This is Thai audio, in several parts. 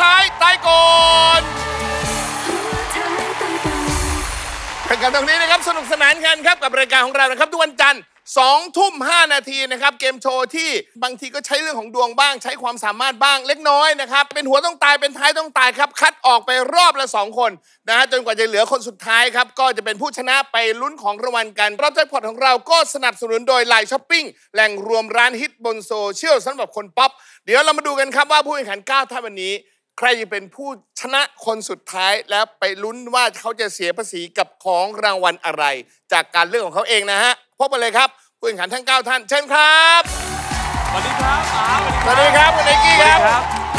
ท้ายตายก่อนแข่งกันตรงนี้นะครับสนุกสนานกันครับกับรายการของเรานะครับทุกวันจันทร์สองทุ่มห้านาทีนะครับเกมโชว์ที่บางทีก็ใช้เรื่องของดวงบ้าง ใช้ความสามารถบ้างเล็กน้อยนะครับ เป็นหัวต้องตายเป็นท้ายต้องตายครับ คัดออกไปรอบละสองคนนะฮะจนกว่าจะเหลือคนสุดท้ายครับ ก็จะเป็นผู้ชนะไปลุ้นของรางวัลกัน รอบแจ็คพอตของเราก็สนับสนุนโดย LINE SHOPPING แหล่งรวมร้านฮิตบนโซเชียลสำหรับคนป๊อปเดี๋ยวเรามาดูกันครับว่าผู้แข่งขันเก้าท่านวันนี้ ใครจะเป็นผู้ชนะคนสุดท้ายแล้วไปลุ้นว่าเขาจะเสียภาษีกับของรางวัลอะไร จากการเลือกของเขาเองนะฮะพบกันเลยครับผู้แข่งขันทั้ง 9 ท่าน เชิญครับสวัสดีครับอาสวัสดีครับคุณไนกี้ครับ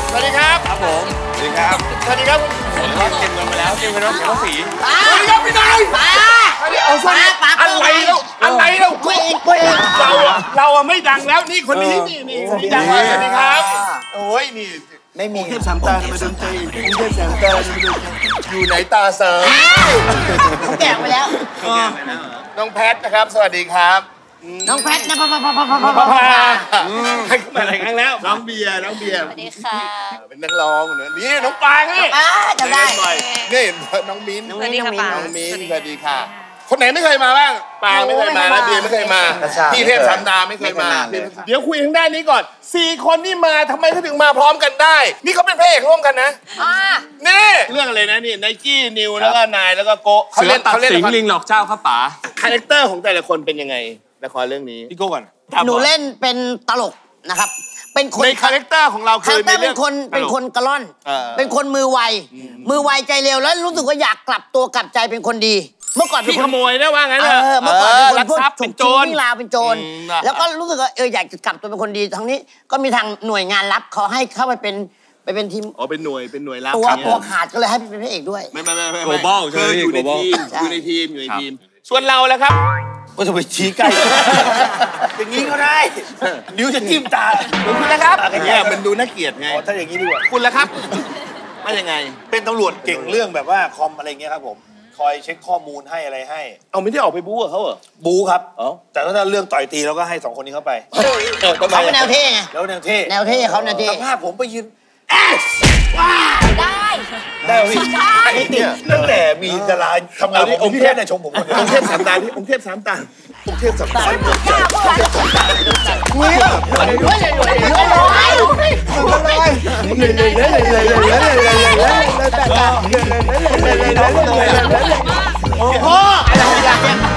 สวัสดีครับครับผมสวัสดีครับสวัสดีครับผมก็เก็บเงินมาแล้วเก็บเงินมาเสียภาษีสวัสดีครับพี่นายป้าเอาสวัสดีป้าอะไรแล้วอะไรแล้วตัวเองตัวเองเราอะเราอะไม่ดังแล้วนี่คนนี้นี่นี่คนนี้ดังมากสวัสดีครับ โอ้ยนี่ ไม่มีเทพสามตามาดนตรีกรุงเทพสามตามาดนตรีอยู่ไหนตาเสริมเขาแก่ไปแล้ว น้องแพทนะครับ สวัสดีครับ น้องแพทนะพ่อพ่อพ่อพ่อพ่อพ่อพ่อพาให้ขึ้นมาหลายครั้งแล้ว น้องเบียร์น้องเบียร์สวัสดีค่ะ เป็นนักร้องเนอะนี่น้องปางนี่ป้าจำได้นี่น้องมิ้นสวัสดีค่ะปาน้องมิ้นสวัสดีค่ะ คนไหนไม่เคยมาบ้างปางไม่เคยมาแล้วเบียร์ไม่เคยมาพี่เทพสามดาไม่เคยมา เดี๋ยวคุยทางด้านนี้ก่อนสี่คนนี่มาทำไมเขาถึงมาพร้อมกันได้ นี่เขาเป็นพระเอกร่วมกันนะอ่านี่เรื่องอะไรนะนี่ไนกี้นิวแล้วก็นายแล้วก็โกะเขาเสือเล่นตัดเขาเล่นสิงละครลิงหลอกเจ้าครับป๋า character ของแต่ละคนเป็นยังไงละครเรื่องนี้พี่โก้ก่อนหนูเล่นเป็นตลกนะครับเป็นคนใน character ของเราคือ character ในเป็เรื่องเป็นคนเป็นคนกระล่อนเออเป็นคนมือไว มือไวใจเร็วแล้วรู้สึกว่าอยากกลับตัวกลับใจเป็นคนดี เมื่อก่อนเป็นพี่คขนโมยได้ว่างั้นเอเถอะอเมื่อก่อนเป็นคนลักพวกทรัพย์ฉเป็นกโจชิงร วิ่งราวเป็นโจร อืมนะแล้วก็รู้สึกว่าเอออยากจะกลับตัวเป็นคนดีทั้งนี้ก็มีทางหน่วยงานรับเขาให้เข้าไปเป็นไปเป็นทีมอ๋อเป็นหน่วยเป็นหน่วยรับตัวอย่างเงี้ยตัวขาดก็เลยให้เป็นพระเอกด้วย ไม่ไม่ไม่ไม่ Global ใช่ไหมคืออยู่ใน Global ทีมใช่ อยู่ในทีมอยู่ในครับทีม ส่วนเราแล้วครับ ก็จะไปชี้ใกล้ อย่างนี้ก็ได้ นิ้วจะจิ้มตาคุณนะครับเนี่ยมันดูน่าเกลียดไง อ๋อถ้าอย่างนี้ดีกว่า คุณแล้วครับ ว่ายังไง เป็นตำรวจเก่งเรื่องแบบว่าคอมอะไรเงี้ยครับผมค อยเช็คข้อมูลให้อะไรให้ เอาไม่ได้ออกไปบู๊กับเขาเหรอ บูครับอ๋อแต่ถ้าเรื่องต่อยตีเราก็ให้สองคนนี้เข้าไป เออทำไมเขาเป็นแนวเท่ไง แล้วแนวเท่แนวเท่เขาแนวเท่ สภาพผมไปยืน ได้ได้ไหมพี่ไม่ติดตั้งแต่มีดาราทำงานผมพี่แค่ในยชมผมคนเดียวองค์เทพสามตาที่องค์เทพสามตาองค์เทพสามตาย่าพวกเราพ่ออะไรอย่างขอให้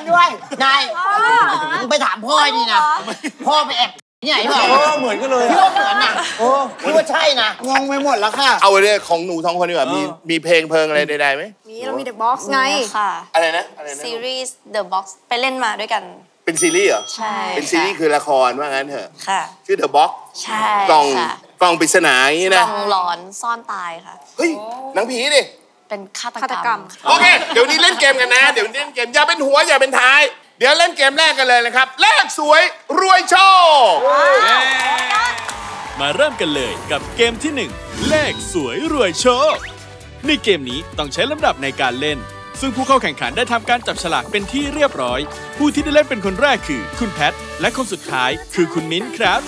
นอร์ดิฉันด้วย นายมึงไปถามพ่อให้ดีนะ พ่อไปแอบที่ไหนเปล่าเออเหมือนกันเลยพี่ว่าเหมือนนะพี่ว่าใช่นะ งงไปหมดแล้วค่ะ เอาเรื่องของหนูท้องคนดีกว่า มีมีเพลงเพลิงอะไรใดๆไหม มีเรามี The Box ไง ค่ะ อะไรนะ อะไรนะ ซีรีส์ The Box ไปเล่นมาด้วยกัน เป็นซีรีส์เหรอ ใช่ เป็นซีรีส์คือละครว่างั้นเถอะ ค่ะ ชื่อ The Box ใช่กล่องค่ะกล่องปริศนาอย่างนี้กนะล่องหลอนซ่อนตายค่ะ เฮ้ยหนังผีดิ เป็นฆาตกรรมค่ะ โอเค เดี๋ยวนี้เล่นเกมกันนะ เดี๋ยวนี้เล่นเกม อย่าเป็นหัว อย่าเป็นท้าย เดี๋ยวเล่นเกมแรกกันเลยนะครับแรกสวยรวยโชว์มาเริ่มกันเลยกับเกมที่ 1 เลขสวยรวยโชค ในเกมนี้ต้องใช้ลำดับในการเล่น ซึ่งผู้เข้าแข่งขันได้ทำการจับฉลากเป็นที่เรียบร้อย ผู้ที่ได้เล่นเป็นคนแรกคือคุณแพท และคนสุดท้ายคือคุณมิ้นท์ครับ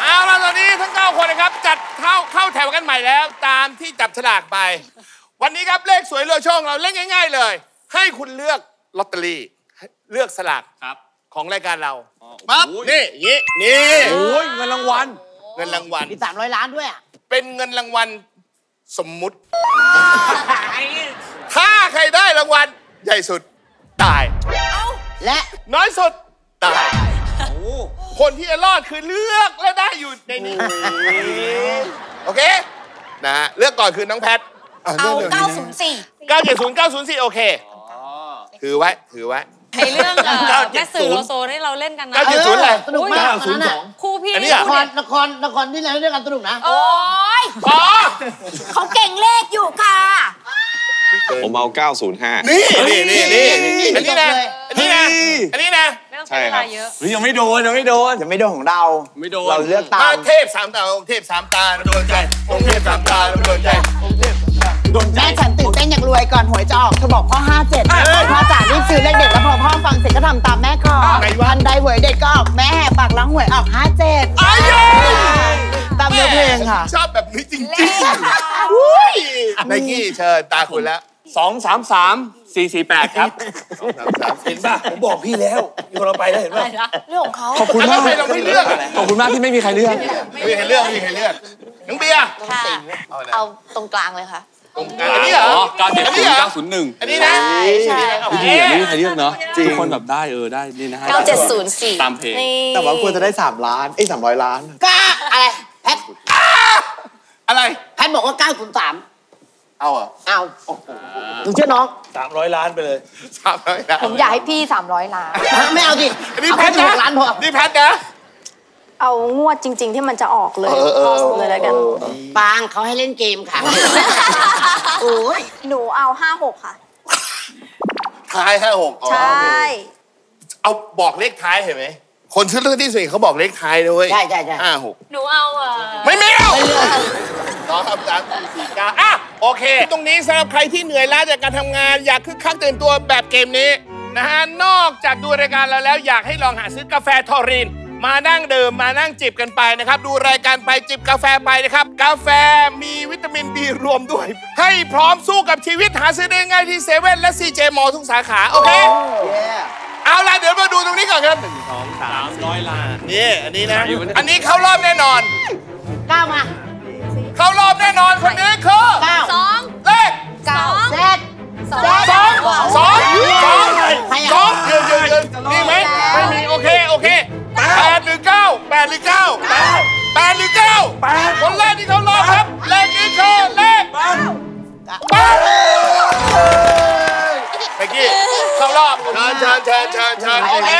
เอาล่ะตอนนี้ทั้ง 9 คนนะครับ จัดเข้าเข้าแถวกันใหม่แล้ว ตามที่จับฉลากไป วันนี้ครับเลขสวยรวยโชคเราเล่นง่าย ๆ เลย ให้คุณเลือกลอตเตอรี่เลือกสลากครับ ของรายการเราปั๊บนี่อย่างนี้นี่โอ้ยเงินรางวัลเงินรางวัลมีสามร้อยล้านด้วยอะเป็นเงินรางวัลสมมุติ ถ้าใครได้รางวัลใหญ่สุดตาย และน้อยสุดตาย คนที่จะรอดคือเลือกและได้อยู่ในนี้ โอเค นะฮะเลือกก่อนคือน้องแพทเอา904 970 904 โอเค ถือไว้ ถือไว้ในเรื่องเอ่อแม่สื่อโลโซที่เราเล่นกันนะเก้าเจ็ดศูนย์อะไรสนุกมากตอนนั้นอะคู่พี่อันนี้นี่อะละครละครละครที่เราเล่นกันสนุกนะ โอ้ยอ๋อเขาเก่งเลขอยู่ค่ะ ผมเอา 905 นี่นี่นี่นี่อันนี้นะจบเลยอันนี้นะอันนี้นะไม่ต้องใช้เวลาเยอะเฮ้ยยังไม่โดนยังไม่โดนจะไม่โดนของเราไม่โดนเราเลือกตามามเทพสามตาองค์เทพสามตาโดนใจองค์เทพสามตาโดนใจองค์เทพสามตาแม่ฉันตื่นเต้นอยากรวยก่อนหวยจะออกเธอบอกพ่อห้าเจ็ดพ่อจ๋ารีบซื้อเลขเด็ดแล้วพอพ่อฟังเสร็จก็ทำตามแม่ขอวันใดหวยเด็ดก็ออกแม่แหกปากร้องหวยออกห้าเจ็ดอ้าย ตามเนื้อเพลงค่ะ ชอบแบบนี้จริงๆอุ้ยไนกี้เชิญตาคุณแล้วสองสามสามสี่สี่แปดครับสองสามสามเห็นป่ะผมบอกพี่แล้วมีคนเราไปแล้วเห็นป่ะเรื่องของเขาขอบคุณแล้มาวกทำไมเราไม่เลือกขอบคุณมากที่ไม่มีใครเลือกไม่มีใครเลือกไม่มีใครเลือกน้องเบียร์ค่ะเอาตรงกลางเลยค่ะตรงกลางอันนี้เหรออ๋อเก้าเจ็ดอันศูนี้นเหรอย์เก้าศูนย์หนึ่งอันนี้นะใช่ดีอะไม่มีใครเลือกเนาะทุกคนแบบได้เออได้นี่นะฮะ9704ตามเพลงนี่แต่ว่าควรจะได้3ล้านเอ้ย300ล้านก้าอะไรแพ ทอะไรแพทบอกว่า 9 0 3 เอาเหรอเอาหนูเชื่อน้องสามร้อยล้านไปเลย สามร้อยล้านผมอยากให้พี่ 300 ล้านไม่เอาดิอันนี้เอาแพแค่ทสิบนะหกล้านพอนี่แพทนะ เอางวดจริง ๆ ที่มันจะออกเลยเออเออ เลยแล้วกัน ปางเขาให้เล่นเกมค่ะ โอ้ยหนูเอา 56 ค่ะ ท้ายห้าหกอ๋อใช่ เอาบอกเลขท้ายเห็นไหม คนซื้อเรื่องที่สี่เขาบอกเลขท้ายด้วยใช่ใช่ใช่ห้าหกหนูเอาเอ่อไม่มีแล้วสองสามสามสี่สี่เก้าอะโอเค ตรงนี้สำหรับใครที่เหนื่อยล้าจากการทำงาน อยากคึกคักตื่นตัวแบบเกมนี้นะฮะนอกจากดูรายการเราแล้วอยากให้ลองหาซื้อกาแฟทอริน มานั่งดื่มมานั่งจิบกันไปนะครับ ดูรายการไปจิบกาแฟไปนะครับ กาแฟมีวิตามินบีรวมด้วย ให้พร้อมสู้กับชีวิตหาซื้อได้ง่ายที่เซเว่นและซีเจมอทุกสาขา โอเค เอาล่ะเดี๋ยวมาดูตรงนี้ก่อนครับสองสามร้อยล้านนี่อันนี้นะ อันนี้เข้ารอบแน่นอนเก้ามาเข้ารอบแน่นอนคนนี้คือเก้าเลข9เจ็ดสองสองสองใครอะสองยืนยืนยืนนี่ไหมไม่มีโอเคโอเคแปดหรือเก้าแปดหรือเก้าแปดแปดหรือเก้าคนแรกที่เขารอบครับเลขนี้คือเลขแปดเมื่อ กี้เข้ารอบเชิญเชิญเชิญเชิญเชิญโอเค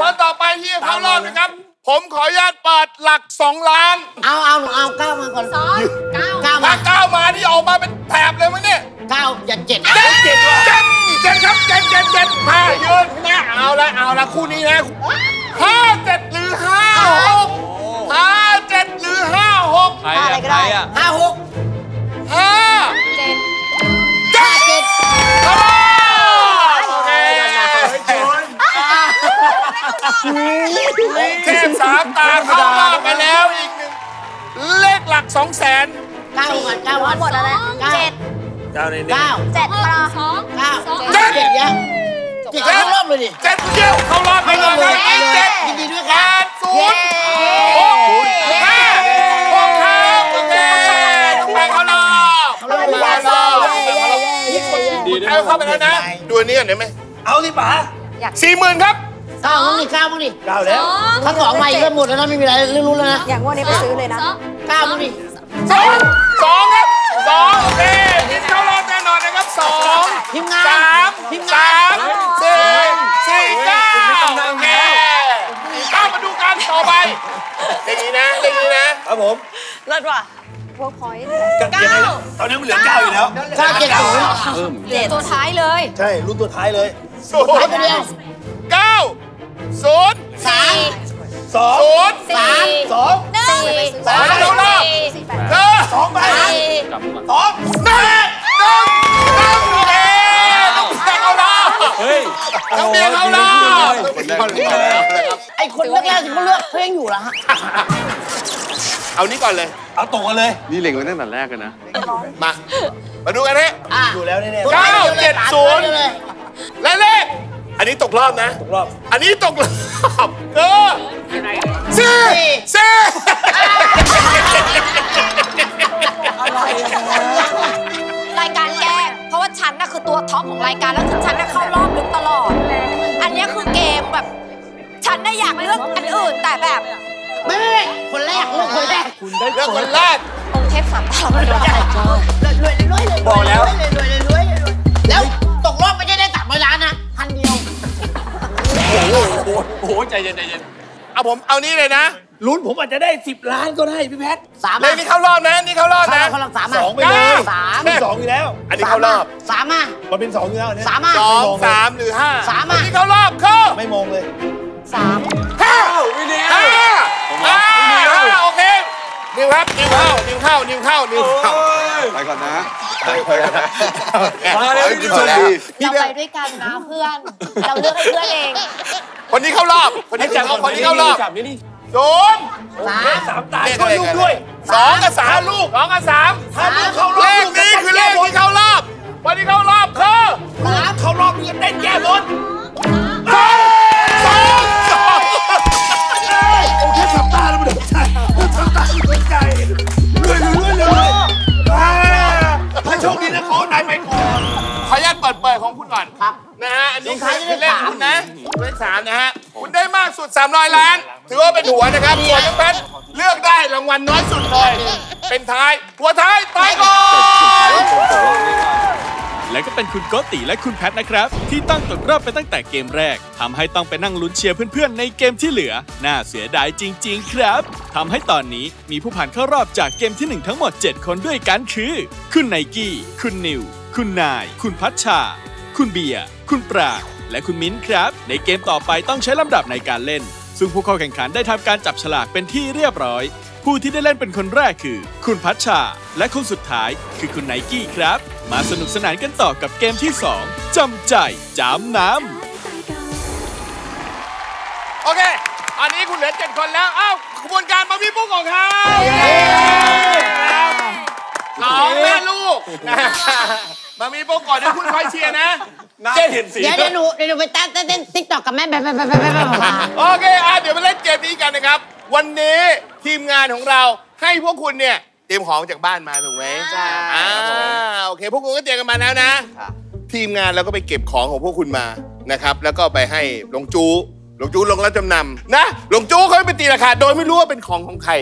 คนต่อไปที่จะเข้ารอบนะครับ ผมขออนุญาตเปิดหลัก2ล้าน เอาเอาหนูเอาเก้ามาก่อนสองเก้าเก้าถ้ามาเก้ามานี่ออกมาเป็นแถบเลยมั้งเนี่ยเก้ายันเจ็ดเจ็ดเจ็ดเจ็ดเจ็ดครับเจ็ดเจ็ดเจ็ดมายืนนะเอาละเอาละคู่นี้นะห้าเจ็ดหรือห้าหกห้าเจ็ดหรือห้าหกใครอะใครอะห้าหกห้า เทพสามตาเข้ารอบไปแล้วอีกหนึ่งเลขหลักสองแสนเก้าก่อนเก้าก่อนหมดแล้วนะเก้าเจ็ดเจ้าในนี้เก้าเจ็ดมาสองเก้าเจ็ดเจ็ดยังเจ็ดเข้ารอบเลยดิเจ็ดเดียวเข้ารอบไปเลยนะไอ้เจ็ดยินดีด้วยแปค่ะดศูนย์หกห้าหกห้าโอเคน้องแปงเข้ารอบเข้ารอบเอาเข้าไปแล้วนะดูอันนี้ก่อนได้ไหมเอาสิป๋าสี่หมื่นครับ เก้ามั้งดิเก้ามั้งดิเก้าแล้วถ้าสองมาอีกก็หมดแล้วนะไม่มีอะไรเรื่องรู้แล้วนะอย่างงวดนี้ไปซื้อเลยนะเก้ามั้งดิสองสองครับสองโอเคทีมเข้ารอบแน่นอนนะครับสองทีมงานสามทีมงาสานมสี่สี่เก้าโอเคเข้ามาดูกันต่อไปเลขนี้นะเลขนี้นะครับผมเลิศว่ะพวกพอยต์ก็ยังไงนะตอนนี้มันเหลือเก้าอยู่แล้วเก้าเจ็ดศูนย์เจ็ดตัวท้ายเลย ใช่ รุ่นตัวท้ายเลยศูนท้ายย์ตัวเดียวเก้า ศูนย์สามสองศูนย์สามสองสี่สามแล้วรอบเธอสองไปสองหนึ่งหนึ่งหนึ่งโอเคน้องเบียร์เข้ารอบเฮ้ยน้องเบียร์เข้ารอบไอ้คนแรกๆที่เขาเลือกเพลงอยู่เหรอฮะเอานี้ก่อนเลย เอาตรงกันเลย นี่เล็งไว้ตั้งแต่แรกกันนะ มา มาดูกันฮะอะอยู่แล้วแน่เก้าเจ็ดศูนย์เลยและเลข อันนี้ตกรอบนะๆตกรอบ อันนี้ตกรอบเออสี่สี่รายการแกล้งเพราะว่าฉันน่ะคือตัวท็อปของรายการแล้วฉันน่ะเข้ารอบลึกตลอด อันเนี้ยคือเกมแบบ ฉันน่ะอยากเลือกอันอื่นแต่แบบไม่ไม่ไม่คนแรกเลือกคนแรกเรื่องคนแรกองค์เทพสามตามันรอรวยรวยรวยเลยบอกแล้วรวยรวยรวยรวยรวยแล้วตกรอบไม่ได้ได้สามร้อยล้านนะ พันเดียวโอ้โหใจเย็นใจเย็นเอาผมเอานี้เลยนะลุ้นผมอาจจะได้สิบล้านก็ได้พี่แพทสามเลขนี้เข้ารอบนะนี่เข้ารอบสานะมคนละสามสองไปเลยสามเป็นสองอยู่แล้ว อันนี้เข้ารอบสามอะมันเป็นสองอยู่แล้วเนี่ยสามอะสองสามหรือห้าสามอัอะนนี้เข้ารอบคือไม่มองเลยสามห้าวินเดียห้าห้าห้าโอเค นิวครับนิวเข้านิวเข้านิวเข้านิวเข้าไปก่อนนะโมาแล้วพี่มาแล้วเราไปด้วยกันนะเพื่อน เราเลือกให้เพื่อนเอง คนนี้เข้ารอบคนนี้เข้าคนนี้เข้ารอบจับนี่นี่โดนสามตายเลขช่อะวยไรลูกกันด้วยสองกับสามลูกสองกับสามถ้าลูกเข้ารอบเลขนี้คือเลขที่เข้ารอบวันที่เข้ารอบคือเข้ารอบเงินเต้นแก้บนสองสองสองโอเคสับตาแล้วมันโดนใจสับ ตาแล้วมันใจรวยรวยรวยรวยอ่าถ้าโชคดีนะขอนายไปก่อนขออนุญาตเปิดเปิดของคุณก่อนครับนะฮะอันนี้คือเลขของคุณนะเลขสามนะฮะคุณได้มากสุด 300 ล้าน ถือว่าเป็นหัวนะครับส่วนน้องแพทเลือกได้รางวัลน้อยสุดเลยเป็นท้าย หัวท้ายตายก่อน และก็เป็นคุณโกติและคุณแพทนะครับ ที่ต้องตกรอบไปตั้งแต่เกมแรกทำให้ต้องไปนั่งลุ้นเชียร์เพื่อนๆ ในเกมที่เหลือ น่าเสียดายจริง ๆ ครับทำให้ตอนนี้มีผู้ผ่านเข้ารอบจากเกมที่ 1 ทั้งหมด 7 คนด้วยกันคือ คุณไนกี้ คุณนิว คุณนาย คุณพัชชา คุณเบียร์คุณปราและคุณมิ้นครับ ในเกมต่อไปต้องใช้ลำดับในการเล่น ซึ่งผู้เข้าแข่งขันได้ทำการจับฉลากเป็นที่เรียบร้อย ผู้ที่ได้เล่นเป็นคนแรกคือ คุณพัชชา และคนสุดท้ายคือคุณไนกี้ครับ มาสนุกสนานกันต่อกับเกมที่ 2จำใจจำน้โอเค อันนี้คุณเหลือเจ็ดคนแล้ว อ้าวขบวนการมาพี่ปุ๊กของเขาสองแม่ลูกนะมามีปุ๊กก่อนเดี๋ยวคุณคอยเชียร์นะน่าเห็นสีเดี๋ยวเดี๋ยวหนูเดี๋ยวหนูไปเต้นเต้นเต้นติ๊กตอกกับแม่แบบแบบแบบแบบแบบโอเคอะเดี๋ยวมาเล่นเกมนี้กันนะครับ วันนี้ทีมงานของเราให้พวกคุณเนี่ยเตรียมของจากบ้านมาถูกไหมใช่ อ่าโอเคพวกคุณก็เตรียมกันมาแล้วนะ ทีมงานเราก็ไปเก็บของของพวกคุณมานะครับ แล้วก็ไปให้หลวงจูหลวงจูลงรับจำนำนะหลวงจูเขาไปตีราคา โดยไม่รู้ว่าเป็นของของใคร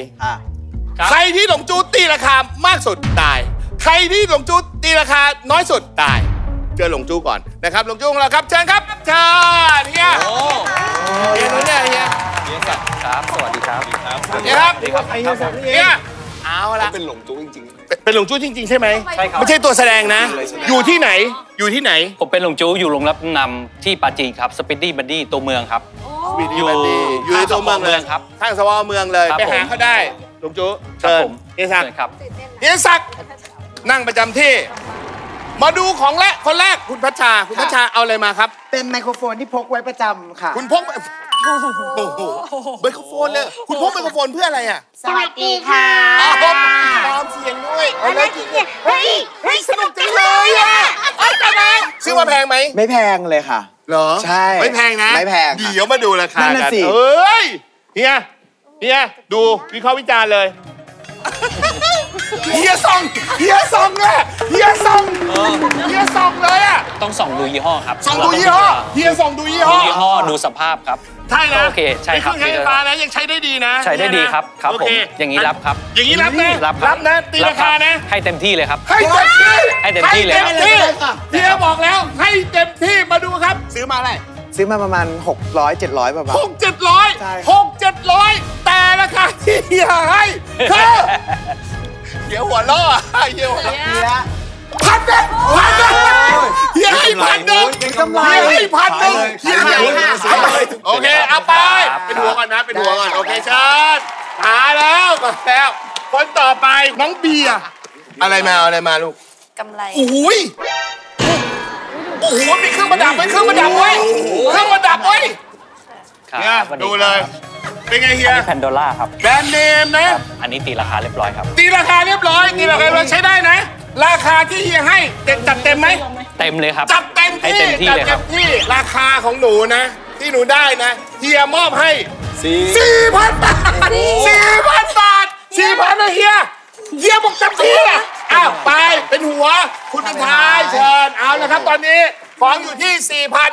ใครที่หลงจูตีราคามากสุดตาย ใครที่หลงจู๊ตีราคาน้อยสุดตาย เจอหลงจู๊ก่อนนะครับหลงจู๊ของเราครับเชิญครับเชิญเฮียเฮียนู้นเนี่ยเฮียครับสวัสดีครับเฮียครับครับเฮีย เอาละเป็นหลงจู้จริงเป็นหลงจู๊จริง ๆ ใช่ไหมใช่ครับ ไม่ใช่ตัวแสดงนะ อยู่ที่ไหนอยู่ที่ไหน ผมเป็นหลงจู้อยู่โรงรับจำนำที่ปราจีนครับ Speedy Money ตัวเมืองครับอยู่อยู่ในตัวเมืองเลยครับข้างสภ.เมืองเลยครับ ไปหาผมเขาได้หลงจูครับเชิญผมเฮียศักเชิดิ์ญครับเฮียศักดิ์นั่งประจำที่ มาดูของแรกคนแรกคุณพัชชาคุณพัชชาเอาอะไรมาครับ เป็นไมโครโฟนที่พกไว้ประจำค่ะ คุณพก โอ้โหไมโครโฟนเลยคุณพกไมโครโฟนเพื่ออะไรอะสวัสดีค่ะอ้าวตามเสียงด้วยอะไรจริงเนี่ยเฮ้ยเฮ้ยสนุกจังเลยอะเอ้ยแต่แพงซื้อมาแพงไหมไม่แพงเลยค่ะเหรอใช่ไม่แพงนะไม่แพงค่ะเดี๋ยวมาดูราคานั่นกัน่ะนสิเอ้ยเฮียเฮียดูวิเคราะห์วิจารณ์เลยเฮียส่องเฮียส่องอะเฮียส่องเฮียส่องเลยอะต้องส่องดูยี่ห้อครับส่องดูยี่ห้อเฮียส่องดูยี่ดูห้อยี่ห้อดูสภาพครับ ใช่นะโอเคใช่ครับเป็นเครื่องใช้ไฟฟ้านะยังใช้ได้ดีนะใช้ได้ดีครับครับโอผมเคอย่างนี้รับครับอย่างนี้รับนะรับรับนะตีราคานะ ให้เต็มที่เลยครับ ให้เต็มที่ให้เต็มที่เลยให้ต็มที่เฮียบอกแล้วให้เต็มที่มาดูครับ ซื้อมาอะไรซื้อมาประมาณ 600 700ประมาณหกเจ็ดร้อยใช่ครับหกเจ็ดร้อยแต่ราคาที่เฮียให้คือเฮียหัวล้ออะเฮียหัวล้อ พันหนึ่งพันหนึ่งเฮียให้พันหนึ่งเป็นกำไรเฮียให้พันหนึ่งเฮียให้ขายเลยโอเคเอาไป เป็นหัวก่อนนะ เป็นหัวก่อน โอเคเชิญหาแล้วมาแล้ว คนต่อไปน้องเบียร์อะไรมาเอาอะไรมาลูกกำไรโอ้ยโอ้โหมีเครื่องประดับไว้เครื่องประดับไว้เครื่องประดับไว้ครับเนี่ยสวัสดูเลย เป็นไงเฮียแพนโดล่าครับ แบรนด์เนมนะ อันนี้ตีราคาเรียบร้อยครับ ตีราคาเรียบร้อยตีราคาเรียบร้อยใช้ได้นะ ราคาที่เฮียให้เด็ดจัดเต็มไหมเต็มเลยครับ จัดเต็มให้ที่เต็มที่จัดเลยคเต็รับ มที่ราคาของหนูนะ ที่หนูได้นะเฮียมอบให้สี่สี่พันบาทสี่พันบาทสี่พันนะเฮียเฮียบอกเต็มที่อะอ้าวไปเป็นหัว คุณเป็นท้ายเชิญเอาละครับตอนนี้ของอยู่ที่สี่พัน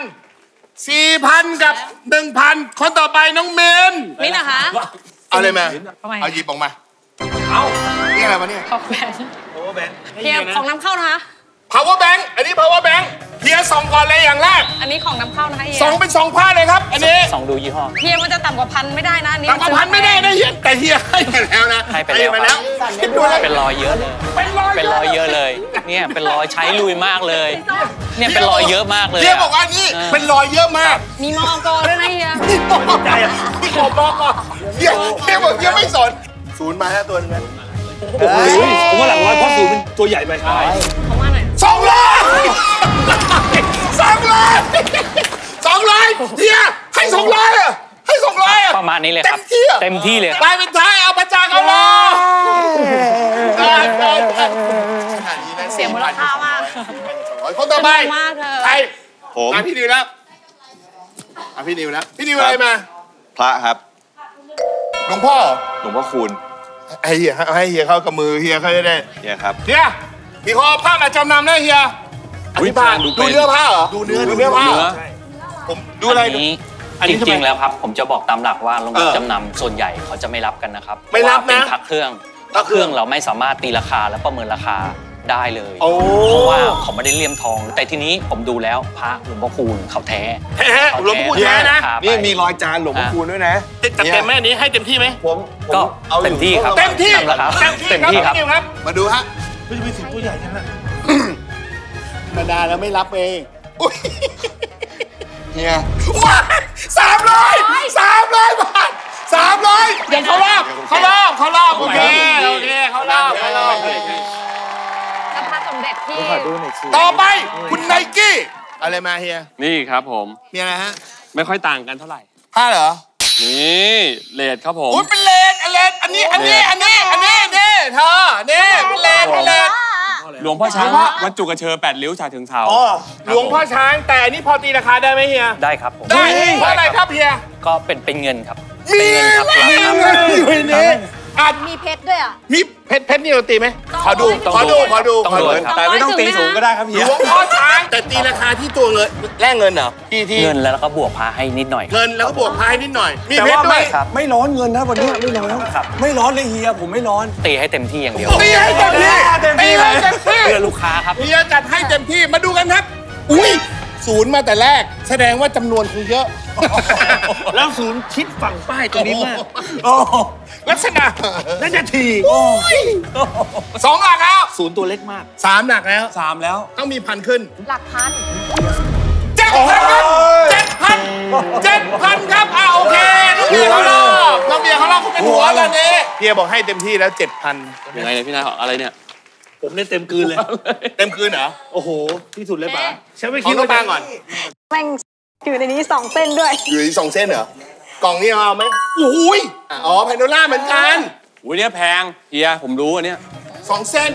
สี่พันกับหนึ่งพันคนต่อไปน้องเมน มิ้นท์นะคะ เอาเลยมาทำไมเอาหยิบออกมา เอานี่อะไรวะเนี่ย ขอบแบน เพียของน้ำเข้านะคะ power bank อันนี้ power bank เฮียส่องก่อนเลยอย่างแรก อันนี้ของน้ำเข้านะคะเฮียส่องเป็นสองผ้าเลยครับ อันนี้ส่องดูยี่ห้อ เฮียมันจะต่ำกว่าพันไม่ได้นะอันนี้ต่ำกว่าพันไม่ได้นะเฮียแต่เฮียให้ไปแล้วนะให้ไปแล้วมาแล้วคิดดูแล้วเป็นรอยเยอะเลยเป็นรอยเป็นรอยเยอะเลย เนี่ยเป็นรอยใช้ลุยมากเลย เนี่ยเป็นรอยเยอะมากเลยเฮียอะบอกว่านี่เออเป็นรอยเยอะมาก มีมอกด้วยนะเฮียนี่บอกใจอะนี่ผมบอกก่อนเฮียเฮียบอกเฮียไม่สนศูนย์มาแล้วตัวนึงนะ โอ้โหผมว่าหลังร้อยเพราะสูงเป็นตัวใหญ่ไปของมาสองร้อยสองร้อยเฮียให้สองร้อยอะให้สองร้อยอะประมาณนี้เลยคเต็รับมที่อะเต็มที่เลยครับไปเป็นท้ายเอาประจานเอาล้อได้ได้ได้ขนาดนี้นะเสียมูลค่ามากคนต่อไปมากเธอใครผมอะพี่นิวแล้วอะพี่นิวแล้วพี่นิวอะไรมา พระครับหลวงพ่อเหรอหลวงพ่อคูณ ให้เฮียให้เฮียเข้ากับมือเฮียเขาจะได้เนี่ยครับ เฮียมีข้อผ้ามาจำนำนะเฮียอธิบายดูดูเป็นเนื้อผ้าเหรอดูเนื้อดูเนื้อผ้าเนื้อผมดูอะไรอันนี้อันนี้จทำไมริงๆแล้วครับ ผมจะบอกตามหลักว่าโรงรับเออจำนำส่วนใหญ่เขาจะไม่รับกันนะครับไม่รับนะเพาว่าเป็นพักเครื่องพักเครื่อง เราไม่สามารถตีราคาและประเมินราคา ได้เลย โอ้ เพราะว่าเขาไม่ได้เลี่ยมทอง แต่ทีนี้ผมดูแล้วพระหลวงพ่อคูณเขาแท้แท้หลวงพ่อคูณแท้นะราคาไป นี่มีรอยจานหลวงพ่อคูณด้วยนะจัดเต็มไหมอันนี้ให้เต็มที่ไหมผมผมก็อาอยู่เต็มที่ครับ เต็มที่ตามราคาเต็มที่เต็มที่ครับ พี่นิวครับมาดูฮะไม่จะไปถึงตัวใหญ่ขนาดนั้นธรรมดาแล้วไม่รับเองอุ๊ยเฮียว้ายสามร้อยสามร้อยบาทสามร้อยยังเขารอบเขารอบเขารอบโอเคโอเคเขารอบเขารอบ ที่ขอดูหน่อยสิต่อไปคุณไนกี้อะไรมาเฮีย นี่ครับผม มีอะไรฮะ ไม่ค่อยต่างกันเท่าไหร่ผ้าเหรอ นี่เลดครับผมอุ้ยเป็นเลนอันเลนอันนี้ อันนี้ อันนี้ อันนี้นี่เธอนี่เป็นเลนเป็นเลนหลวงพ่อช้างวัดจุกระเชอแปดริ้วฉาถึงเทาหลวงพ่อช้างแต่อันนี้พอตีราคาได้ไหมเฮีย ได้ครับผม ได้เพราะอะไรครับเฮีย ก็เป็นเป็นเงินครับ มีเป็นเงินครับเงินอยู่ในนี้ อะมีเพชรด้วยอะ มีเพชรเพชรนี่เราตีไหมขอดูต้องขอดูดูขอดูต้องขอดูดูครับแต่ไม่ต้องตีสูงก็ได้ครับเฮีหยลวงพ่อช้างแต่ตีราคาที่ตัวเงินแลกเงินเหรอที่ที่เงินแล้วก็บวกพาให้นิดหน่อยเงินแล้วก็บวกพายนิดหน่อยมีแต่เพชว่ารด้วไม่ยครับไม่ร้อนเงินนะวันนี้ไม่ร้อนครับไม่ร้อนเลยเฮียผมไม่ร้อนตีให้เต็มที่อย่างเดียวตีให้เต็มที่เต็มที่ตีเลยให้เต็มที่เพื่อลูกค้าครับเฮียจัดให้เต็มที่มาดูกันครับอุ้ย ศูนย์มาแต่แรก แสดงว่าจำนวนคงเยอะ แล้วศูนย์ชิดฝั่งป้ายตรงนี้มากโอ้โหลักษณะน่าจะทีสองหลักแล้วศูนย์ตัวเล็กมากสามหลักแล้ว สามแล้ว ต้องมีพันขึ้นหลักพันเจ็ดพันครับเจ็ดพันเจ็ดพันครับอ่าโอเคน้องเบียร์เขารอบน้องเบียร์เขารอบเขาเป็นหัวตอนนี้เบียร์บอกให้เต็มที่แล้วเจ็ดพันยังไงเนี่ยพี่นายอะไรเนี่ย ผมเล่นเต็มกลืนเลย เต็มคืนเหรอ โอ้โห ที่สุดเลยป๋าฉันไม่ขอคิงดน้อว่างปางก่อน แม่งอยู่ในนี้สองเส้นด้วย อยู่ที่สองเส้นเหรอ กล่องนี้เอาไหมอุ้ยอะอ๋อแพนโดล่าเหมือนกันอุ้ยเนี่ยแพงเฮียผมรู้อันเนี้ยสองเส้น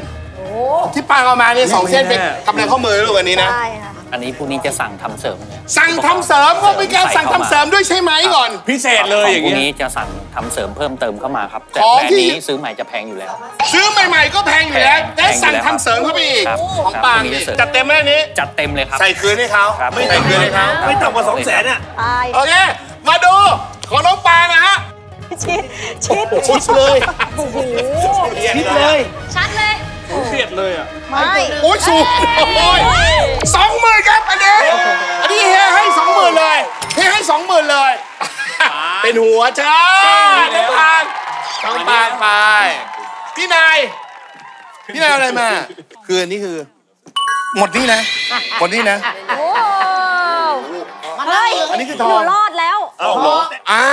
ที่ปางเอามาเนี่ยสองเส้นเป็นกำไรข้อมือลูกอันนี้นะ ใช่ค่ะ อันนี้พรุ่งนี้จะสั่งทำเสริมเลยสั่งทำเสริมก็เป็นการสั่งทำเสริมด้วยใช่ไหมก่อน พิเศษเลยอย่างพรุ่งเงี้นี้ยจะสั่งทำเสริมเพิ่มเติมเข้ามาครับ แต่ของแบรนที่ด์นี้ซื้อใหม่จะแพงอยู่แล้ว ซื้อใหม่ๆก็แพงอยู่แล้วแพงและสั่งแพงอยู่แล้วทำเสริมเข้าไปอีกครับของครับปางพรุ่งนี้นี่จะเสริมจัดเต็มไหมอันนี้ จัดเต็มเลยครับ ใส่คืนให้เขาครับใส่คืนให้เขาไม่ต่ำกว่าสองแสนอะตายโอเค มาดูของน้องปางนะฮะชิดชิดชิดเลยโอ้โหชิดเลย ชัดเลย เครียดเลยอะ ไม่โอ้ยสูงโอ้ยสองหมื่นครับอันนี้ อันนี้เฮียให้สองหมื่นเลยเฮียให้สองหมื่นเลย เป็นหัวจ้าน้องปางน้องปางไป พี่นาย พี่นายเอาอะไรมา คืออันนี้คือ หมดนี่นะ หมดนี่นะโอ้เฮ้ยอันนี้คือหทนูองรอดแล้วอ่า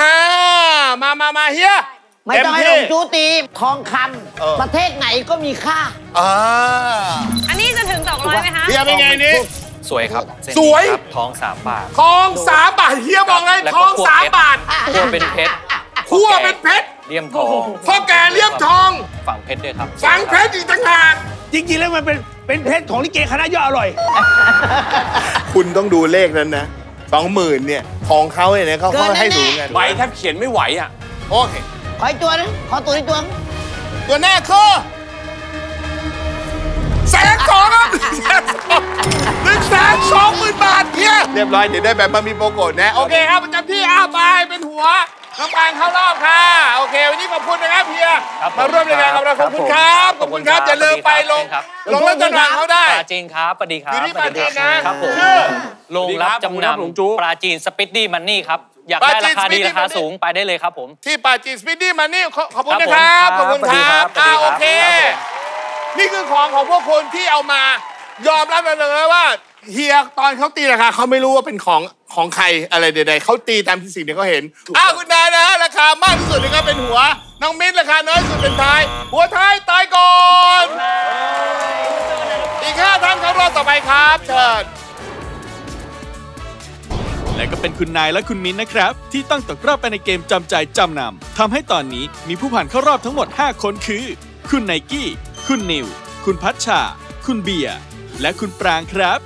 มามามาเฮีย ไม่ต้องให้หลงจู้ตีทองคเออำประเทศไหนก็มีค่าอ่าอันนี้จะถึง200ไหมคะเฮียเป็นไงนี่สวยครับเส้นสวยนี้ครับทองสามบาททองสามบาทเฮียบอกเลยแล้วทก็องคั่วสามเพชรบาทคั่วเป็นเพชรคั่วเป็นเพชรเลี่ยมทองพ่อแก่เลี่ยมทอง ฝังเพชรด้วยครับ ฝังเพชรอีกต่างหากจริงๆแล้วมันเป็นเป็นเพชรของลิเกคณะย่ออร่อย คุณต้องดูเลขนั้นนะสองหมื่นเนี่ยของเขาเนี่ยเขาเกินเขาให้แน่ๆสูงกันใบแทบเขียนไม่ไหวอะโอเค ขออีกตัวนึงขอตัวอีกตัวนึงตัวแน่คือแสนสองครับหนึ่งแสนสองหมื่นบาทเฮียเรียบร้อยเดี๋ยวได้แบบมามีโปรโกตนะ โอเคครับประจำที่อ้าวไปเป็นหัวน้องปางเข้ารอบค่ะ โอเค วันนี้ขอบคุณนะครับเฮียครับผมมาร่วมรายการกับเราขอบคุณครับ ขอบคุณครับอย่าลืมไปลงครับลงเล่นตลาดเขาได้ปราจีนครับสวัสดีครับอยู่ที่ปราจีนนะครับผมชื่อโรงรับสวัสดีครับจำหลวงจู้นำปราจีนสปิดดี้มันนี่ครับ อยากปราได้จีนราคาดี Speedy ราคา Money สูงไปได้เลยครับผม ที่ปราจีน Speedy Money ขอขอบคุณครับนะครับผมขอบคุณคครัรับบสวัสดีอ่าครับโอเคครับผมนี่คือของของพวกคุณที่เอามายอมรับเลยเลยว่าเฮียตอนเขาตีราคาเขาไม่รู้ว่าเป็นของของใครอะไรใดๆเขาตีตามที่สิ่งที่เขาเห็นอ้าวคุณนายนะฮะราคามากที่สุดนะครับเป็นหัว น้องมิ้นราคาน้อยที่สุดเป็นท้าย หัวท้ายตายก่อนตีอีกห้าท่านเข้ารอบต่อไปครับ เชิญ และก็เป็นคุณนายและคุณมิ้นนะครับ ที่ต้องตกรอบไปในเกมจำใจจำนำทำให้ตอนนี้มีผู้ผ่านเข้ารอบทั้งหมด 5 คนคือ คุณไนกี้ คุณนิว คุณพัชชา คุณเบียร์และคุณปรางครับ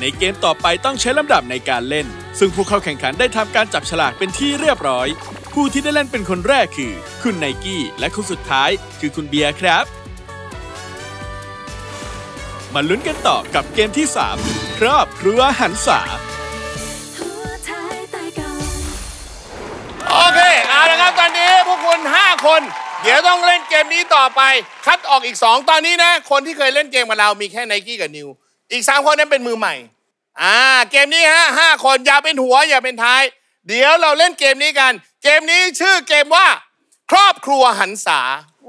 ในเกมต่อไปต้องใช้ลำดับในการเล่น ซึ่งผู้เข้าแข่งขันได้ทำการจับฉลากเป็นที่เรียบร้อย ผู้ที่ได้เล่นเป็นคนแรกคือ คุณไนกี้ และคนสุดท้าย คือคุณเบียร์ครับ มาลุ้นกันต่อกับเกมที่ 3 ครอบครัวหันษา โอเค เอาละครับ ตอนนี้พวกคุณ 5 คน เดี๋ยวต้องเล่นเกมนี้ต่อไป คัดออกอีก 2 ตอนนี้นะ คนที่เคยเล่นเกมกับเรามีแค่ไนกี้กับนิว อีก 3 คนนั้นเป็นมือใหม่ อ่า เกมนี้ฮะห้าคนอย่าเป็นหัวอย่าเป็นท้าย เดี๋ยวเราเล่นเกมนี้กัน เกมนี้ชื่อเกมว่า ครอบครัวหันษา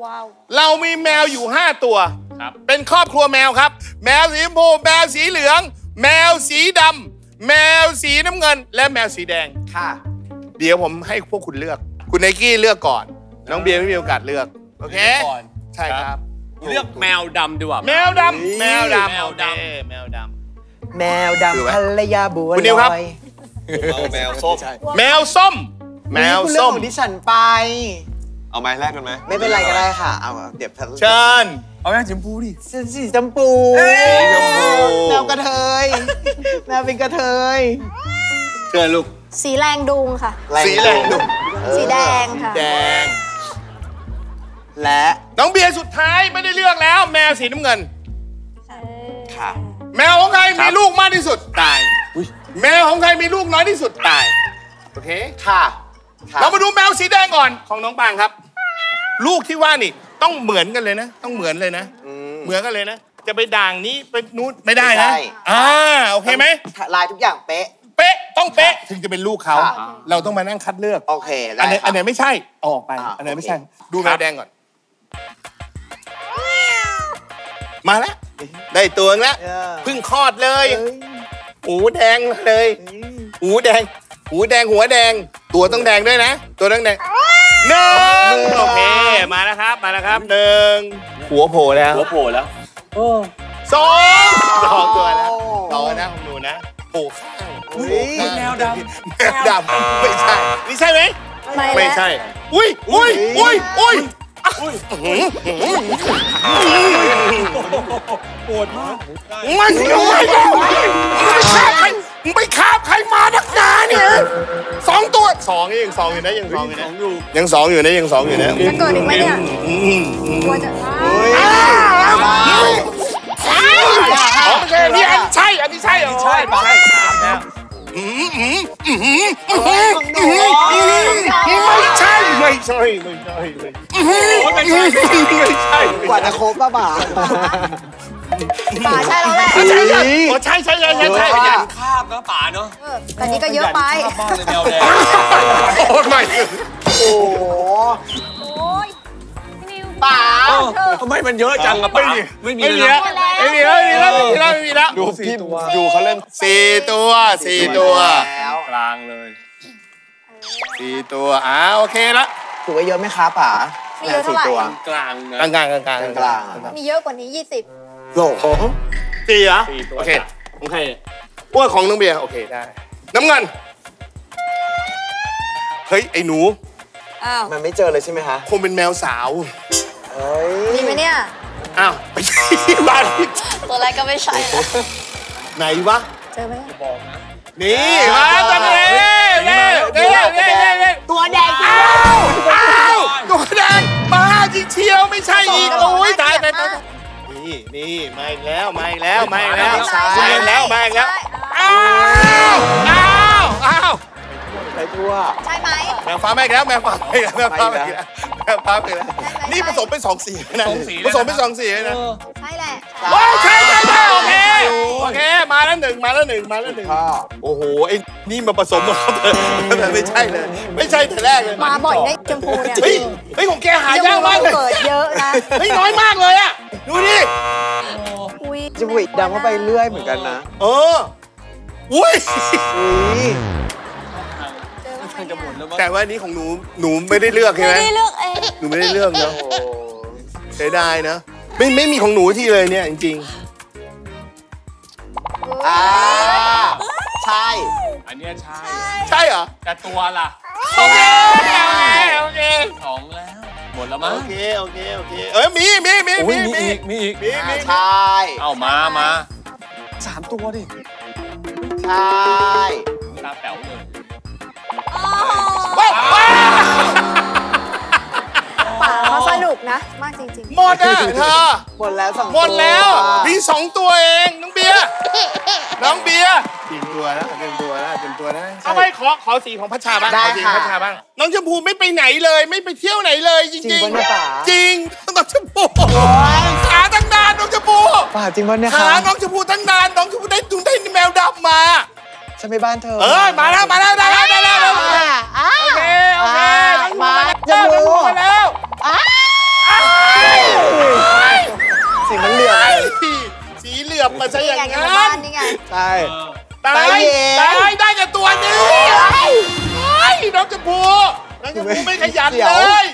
ว้าว เรามีแมวอยู่ 5 ตัว ครับ เป็นครอบครัวแมวครับ แมวสีชมพูแมวสีเหลือง แมวสีดำแมวสีน้ำเงิน และแมวสีแดง ค่ะ เดี๋ยวผมให้พวกคุณเลือก คุณไนกี้เลือกก่อน น้องเบียร์ไม่มีโอกาสเลือก โอเค ก่อนใช่ครับเลือกแมวดำดีกว่า แมวดำแมวดำแมวดำโอเคแมวดแมวคือไหมดำภรรยาบัวคุณนิวครับ ลอยแมวส้มำแมวส้ม แมวคุณเลือกส้ม ของดิฉันไป เอาไม้แรกกันไหมไม่เป็นไรก็ได้ค่ะ เอาเดี๋ยวเชิญ เอาแม่ชมพูดิ สีสีชมพูสีชมพู แมวกระเทยแมวเป็นกระเทย เชิญลูก สีแรงดุงค่ะ สีแดงดุสีแดงค่ะ แดง และน้องเบียร์สุดท้ายไม่ได้เลือกแล้ว แมวสีน้ำเงิน ค่ะ แมวของใครมีลูกมากที่สุดตาย แมวของใครมีลูกน้อยที่สุดตาย โอเคค่ะค่ะ เรามาดูแมวสีแดงก่อนของน้องปางครับ ลูกที่ว่านี่ต้องเหมือนกันเลยนะ ต้องเหมือนเลยนะ เหมือนกันเลยนะ จะไปด่างนี้ไปนู้นไม่ได้นะ อ่า โอเคไหมลายทุกอย่างเป๊ะ เป๊ะต้องเป๊ะถึงจะเป็นลูกเขาค่ะเราต้องมานั่งคัดเลือก โอเคได้อันไหนค่ะอันไหนไม่ใช่เอาออกไปอ่าอันไหนไม่โอเคใช่ ดูแมวแดงก่อน มาแล้ว ได้ตัวนึงแล้วเออเพิ่งคลอดเลยเอ้ยหูแดงเลยหูแดงหูแดงหัวแดง ตัวต้องแดงด้วยนะ ตัวต้องแดงหนึ่งโอเคมาแล้วครับมาแล้วครับหนึ่งหัวโผล่แล้วหัวโผล่แล้วสองสองตัวแล้วสองนะของหนูนะโผล่ข้างอุ๊ยโผล่ข้าง แมวดำแมวดำไม่ใช่นี่ใช่ไหมไม่ไม่แล้วใช่ อุ้ยอุ้ยอุ้ยอุ้ยโหดมากมันไม่ได้ไม่คาบใครไม่คาบใครมานักหนาเนี่ยสองตัวสองยังสองอยู่นะยังสองอยู่นะยังสองอยู่นะยังสองอยู่นะจะเกิดอีกไหมเนี่ยกลัวจะอ๋อไม่ใช่นี่อันใช่อันนี้ใช่เหรอใช่ใช่สามแล้ว ไม่ใช่ไม่ใช่ไม่ใช่ไม่ใช่ไม่ใช่กว่าจะครบป้าบ่าป่าใช่แล้วแหละใช่ใช่โอ้ใช่ใช่ใช่ใช่ใช่เยอะคาบนะป่าเนาะเออแต่นี้ก็เยอะไปคาบบ้างเลยแมวแดงโอ้ไม่โอ้โหโอ้ยป่าทำไมมันเยอะจังอะป่าไม่มีไม่มีเลยแล้วนะ ไม่มีแล้วไม่มีแล้วไม่มีแล้วไม่มีแล้วดูพี่ดูเขาเล่นสี่ตัวสี่ตัวแล้วกลางเลยสี่ตัวอ่าโอเคละถือว่าเยอะไหมคะป่าไม่เยอะเท่าไหร่สี่ตัวกลางนะกลางกลางกลางกลางกลางมีเยอะกว่านี้20โหลสี่เหรอสี่ตัวโอเคโอเคอ้วนของน้องเบียร์โอเคได้ น้ำเงินเฮ้ยไอ้หนูอ้าวมันไม่เจอเลยใช่ไหมคะคงเป็นแมวสาวเฮ้ยมีไหมเนี่ย อ้าวไปที่บ้านตัวแรกก็ไม่ใช่นะไหนวะเจอไหมนี่มาตอนนี้เน่เน่เน่เน่เน่ตัวแดงอ้าวอ้าวตัวแดงมาจริงเชียวไม่ใช่อีกโอ้ยตายตายตายนี่นี่มาอีกแล้วมาอีกแล้วมาอีกแล้วมาอีกแล้วมาอีกแล้วอ้าวอ้าวอ้าว ไปทั่ว ใช่ไหม แมวฟ้ามาอีกแล้วแมวฟ้ามาอีกแล้วแมวฟ้ามาอีกแล้วแมวฟ้ามาอีกแล้วนี่ผสมเป็นสองสีนะผสมเป็นสองสีนะใช่แหละโอ้ใช่ใช่ใช่โอเคโอเคมาแล้วหนึ่งมาแล้วหนึ่งมาแล้วหนึ่งพ่อโอ้โหไอ้นี่มาผสมกับเขาเลยแต่ไม่ใช่เลย ไม่ใช่แต่แรกเลยมาบ่อยได้ชมพูเนี่ยเฮ้ยเฮ้ยของแกหายากมากเลยเกิดเยอะนะเฮ้ยน้อยมากเลยอะดูดิอุ้ยจมูกดำเข้าไปเรื่อยเหมือนกันนะ เอออุ้ย อุ้ยเจอไหมจะหมดแล้วมั้งแต่ว่าอันนี้ของหนูหนูไม่ได้เลือกใช่ไหมไม่ได้เลือกเองหนูไม่ได้เลือกเนอะโอ้เสียดายนะ ไม่ไม่มีของหนูที่เลยเนี่ยจริงอ่าใช่ อันเนี้ยใช่ ใช่เหรอ แต่ตัวล่ะ โอเค โอเคโอเคสองแล้ว หมดแล้วมั้ง โอเค โอเค โอเค เอ้ยมีมีมีโอ้ยมีมีอีกมีอีกมีมีใช่เอามามาสามตัวดิ ใช่ ป่าเขาสนุกนะ มากจริงหมดอะเธอหมดแล้วสองหมดแล้ว มีสองตัวเองน้องเบียร์น้องเบียร์เตรียมตัวนะเตรียมตัวนะเตรียมตัวนะเอาไปขอขอสีของพัชชาบ้างขอสีของค่ะพัชชาบ้างน้องชมพูไม่ไปไหนเลย ไม่ไปเที่ยวไหนเลยจริงจริงปะเนี่ยป๋าจริงน้องชมพูขาตั้งนานน้องชมพูป่าจริงปะเนี่ยขาน้องชมพูตั้งนานน้องชมพูได้ตุ้งได้แมวดำมาฉันไปบ้านเธอ เออมาแล้วมาแล้วได้แล้วได้แล้วโอเคโอเคมพูมาจะแล้วน้องชมรู้ ลือบมาซะๆอย่างไงกันนั้บ้านนนี่ไงใช่ตาใจยเย็นตายได้กับตัวนี้ไอ้น้องชมพูน้องชมพูไม่ขยันเดี๋เลยวย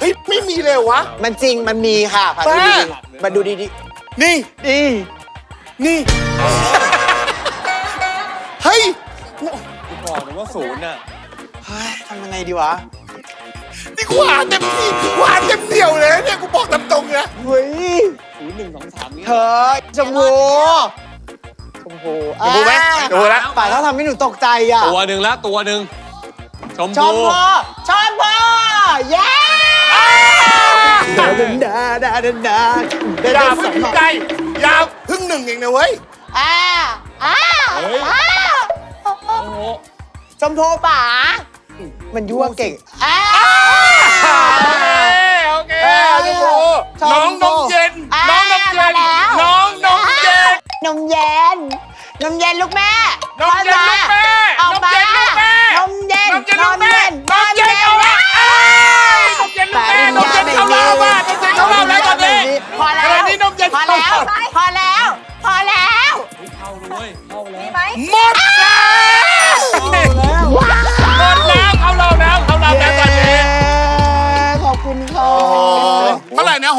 เฮ้ยไม่มีเลยวะ มันจริงมันมีค่ะผ่านดูบ้าดีๆมาดูดีนี่ๆดีนี่เฮ้ยบอกเลยว่าศูนย์อะเฮ้ยทำยังไงดีวะนี่กูหาเต็มที่กูหาเต็มเหนียวเลยนะเนี่ยกูบอกตามตรงนะเฮ้ยศูนย์ หนึ่งสองสามนี่เธอชมพูชมพูชมพูไหมชมพูละป่าถ้าทำให้หนูตกใจอะตัวหนึ่งละตัวหนึ่งชมชพูมพูชมพูเย้ดาดาดาดาดาอย่าเพึ่งใจอย่าเพึ่งหนึ่งเองนะเว้ยอ่าอ่าเฮ้ยอ่าโอ้โหชมพูป่ามันยั่วเก่งอ่าโอเคโอเคชมพูน้องนมเย็นน้อง นมเย็นน้องนมเย็นนมเย็นนมเย็นลูกแม่นมเย็นลูกแม่ออกมานมเย็นลูกแม่นมเย็นนมเย็น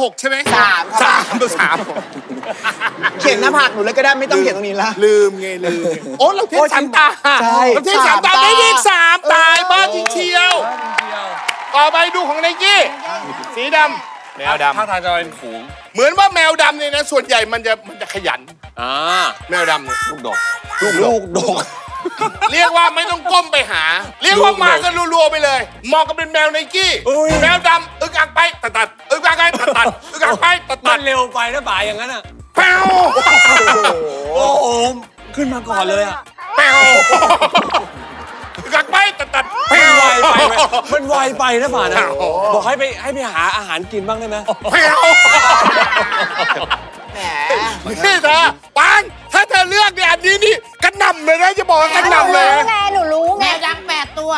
หร่นะหกใช่ไหมสามครับ สามตัวสามเขียนหน้าผากหนูเลยก็ได้ไม่ต้องเขียนตรงนี้ละ ลืมไงลืมไงโอ้เราเทสามตาใช่เราเทสสามตาสามตาได้เลขสามตายบ้าจริงเชียว ต่อไปดูของไนกี้สีดำแมวดำถ้าทางจะเป็นขูงเหมือนว่าแมวดำเนี่ยนะ ส่วนใหญ่มันจะมันจะขยันอ่าแมวดำเนี่ยลูกดก ลูกดก เรียกว่าไม่ต้องก้มไปหา เรียกว่ามากันรัวๆไปเลยเหมาะกับเป็นแมวไนกี้อุ้ยแมวดำอึกอักไปตัดตัดอึกอักไปตัดตัดอึกอักไปตัดมัตันดเร็วไปนะบ่ายอย่างนั้นอะ แป้วโอ้โหขึ้นมาก่อนเลยอะแป้วอึกอักไปตัดตัดมันไวไปไหมมันไวไปนะบ่านะโอ้โห บอกให้ไปให้ไปหาอาหารกินบ้างได้ไหม แป้ว แหมนี่เธอปังถ้าเธอเลือกเนี่ยอันนี้นี่กระหน่ำเลยนะจะบอกว่ากระหน่ำเลยนะไงหนูรู้แมไงวดังแปดตัว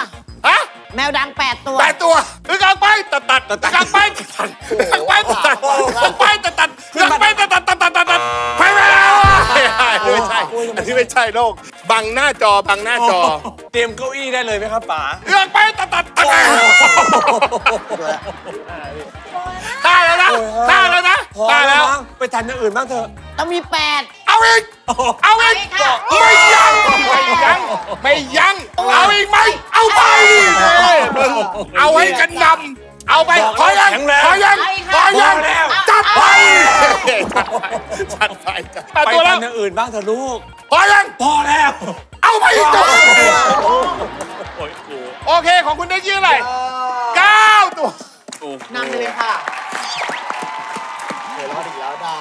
ฮะแมวดังแปดตัว แปดตัวอึกอักไปตัดตัดอึกอักไปตัดตัดอึกอักไปตัดตัดอึกอักไปตัดตัดอึกอักไปตัดตัดตัดตัดตัดตัดไปแล้วไม่ใช่อันนี้ไม่ใช่โลก บังหน้าจอบังหน้าจอ เตรียมเก้าอี้ได้เลยไหมครับป๋าเลือกไปตัดตัดตัด ได้แล้วนะได้แล้วนะพอได้แล้แล้วว มั้งไปทำอย่างอื่นบ้างเถอะ ต้องมีแปด เอาอีก เอาอีกไม่ยั้งไม่ยั้งไม่ยั้งเอาอีกไหม เอาไปเฮ้ยมึงเอาให้กันนำเอาไปบอกพอยังแข็งแรงพอยังพอยังพอแล้วจัดไปจัดไปจัดไปไปตัวแล้ว ทำอย่างอื่นบ้างเถอะลูกพอยัง พอแล้ว เอาไปอีกตัวโอ้ยโอ้โอเค ของคุณได้ยี่อะไรเก้าตัวโอ้ นำไปเลยค่ะเดี๋ยวรอดอีกแล้วดา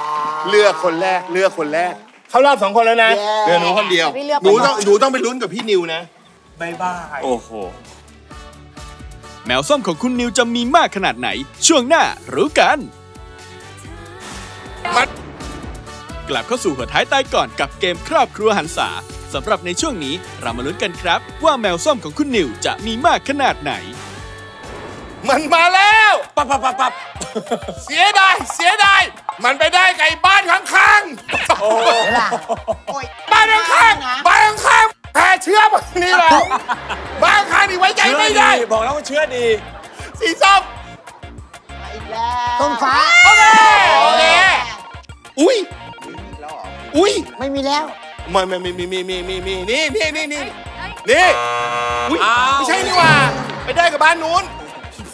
เลือกคนแรกเลือกคนแรก เข้ารอบสองคนแล้วนะเย้เหลือหนูคนเดียว พี่เลือกหนูต้องหนูต้องไปลุ้นกับพี่นิวนะบายบายโอ้โห แมวส้มของคุณนิวจะมีมากขนาดไหน ช่วงหน้ารู้กันมันกลับเข้าสู่หัวท้ายใต้ก่อนกับเกมครอบครัวหันษาสำหรับในช่วงนี้เรามาลุ้นกันครับ ว่าแมวส้มของคุณนิวจะมีมากขนาดไหน มันมาแล้วปับปับปับปับเสียดายเสียดายมันไปได้ไก่บ้านข้างๆโอ้ยบ้านข้างๆบ้านข้างแพ้เชื่อแบบนี้แหละบ้านข้างนี่ไว้ใจไม่ได้ บอกแล้วว่าเชื่อดี สีส้มต้นฟ้า โอเค โอเค อุ้ยอุ้ยไม่มีแล้วไม่ไม่มีมีมีมีมีมีนี่นี่นี่นี่นี่อุ้ยไม่ใช่นี่ว่า ไปได้กับบ้านนู้น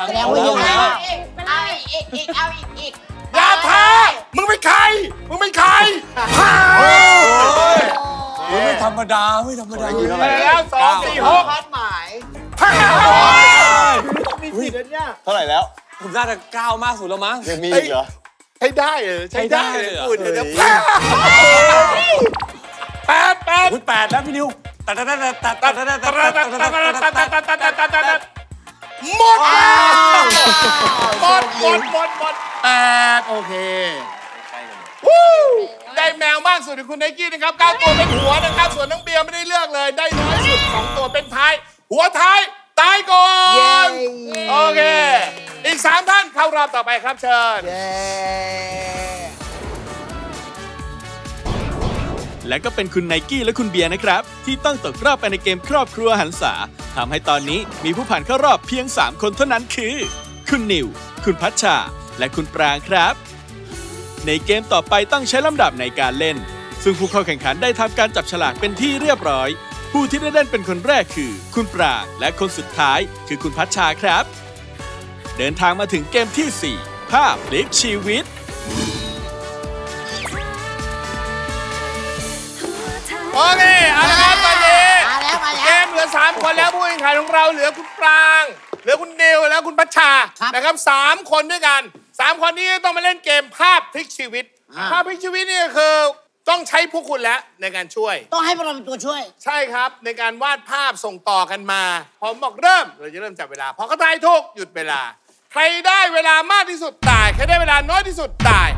แล้วแสดงว่าอยู่แล้วเอาอีกอีกเอาอีกอีกอย่าท้ามึงเป็นใคร มึงเป็นใครไม่ธรรมดาไม่ธรรมดาเท่าไหร่แล้วสองสี่หกคาดหมายมีสิทธิ์นะเนี่ยเท่าไหร่แล้ว ผมน่าจะก้าวมากสุดแล้วมั้งยังมีอีกเหรอใช้ได้เหรอใช้ได้ใช้ได้เลยเหรอพูดเดี๋ยวนะแปดแปดอุ้ยแปดแล้วพี่นิวตัดตัดตัดตัดตัดตัดตัดตัดตัด หมดแล้วหมดหมดหมดหมดแปดโอเควู้ได้แมวมากสุดคือคุณไนกี้นะครับเก้าตัวเป็นหัวนะครับ ส่วนน้องเบียร์ไม่ได้เลือกเลย ได้น้อยสุดสองตัวเป็นท้าย หัวท้ายตายก่อนโอเค อีกสามท่านเข้ารอบต่อไปครับเชิญ และก็เป็นคุณไนกี้และคุณเบียร์นะครับ ที่ต้องตกรอบไปในเกมครอบครัวหันษาทำให้ตอนนี้มีผู้ผ่านเข้ารอบเพียง 3 คนเท่านั้นคือ คุณนิว คุณพัชชา และคุณปรางครับ ในเกมต่อไปต้องใช้ลำดับในการเล่น ซึ่งผู้เข้าแข่งขันได้ทำการจับฉลากเป็นที่เรียบร้อย ผู้ที่ได้เล่นเป็นคนแรกคือ คุณปรางและคนสุดท้าย คือคุณพัชชาครับ เดินทางมาถึงเกมทีสี่4 ภาพพลิกชีวิต โอเคเอาละครับตอนนี้มาแล้วมาเกแล้วมเหลือ3คนแล้วผู้แข่งขันของเราเหลือคุณปราง เหลือคุณนิวแล้วคุณพัชชาครับ นะครับสามคนด้วยกันสามคนนี้ต้องมาเล่นเกมภาพพลิกชีวิต ภาพพลิกชีวิตนี่คือต้องใช้พวกคุณแล้วในการช่วย ต้องให้พวกเราเป็นตัวช่วย ใช่ครับในการวาดภาพส่งต่อกันมาพอผมบอกเริ่มเราจะเริ่มจับเวลาพอเขาทายถูกหยุดเวลา ใครได้เวลามากที่สุดตาย ใครได้เวลาน้อยที่สุดตาย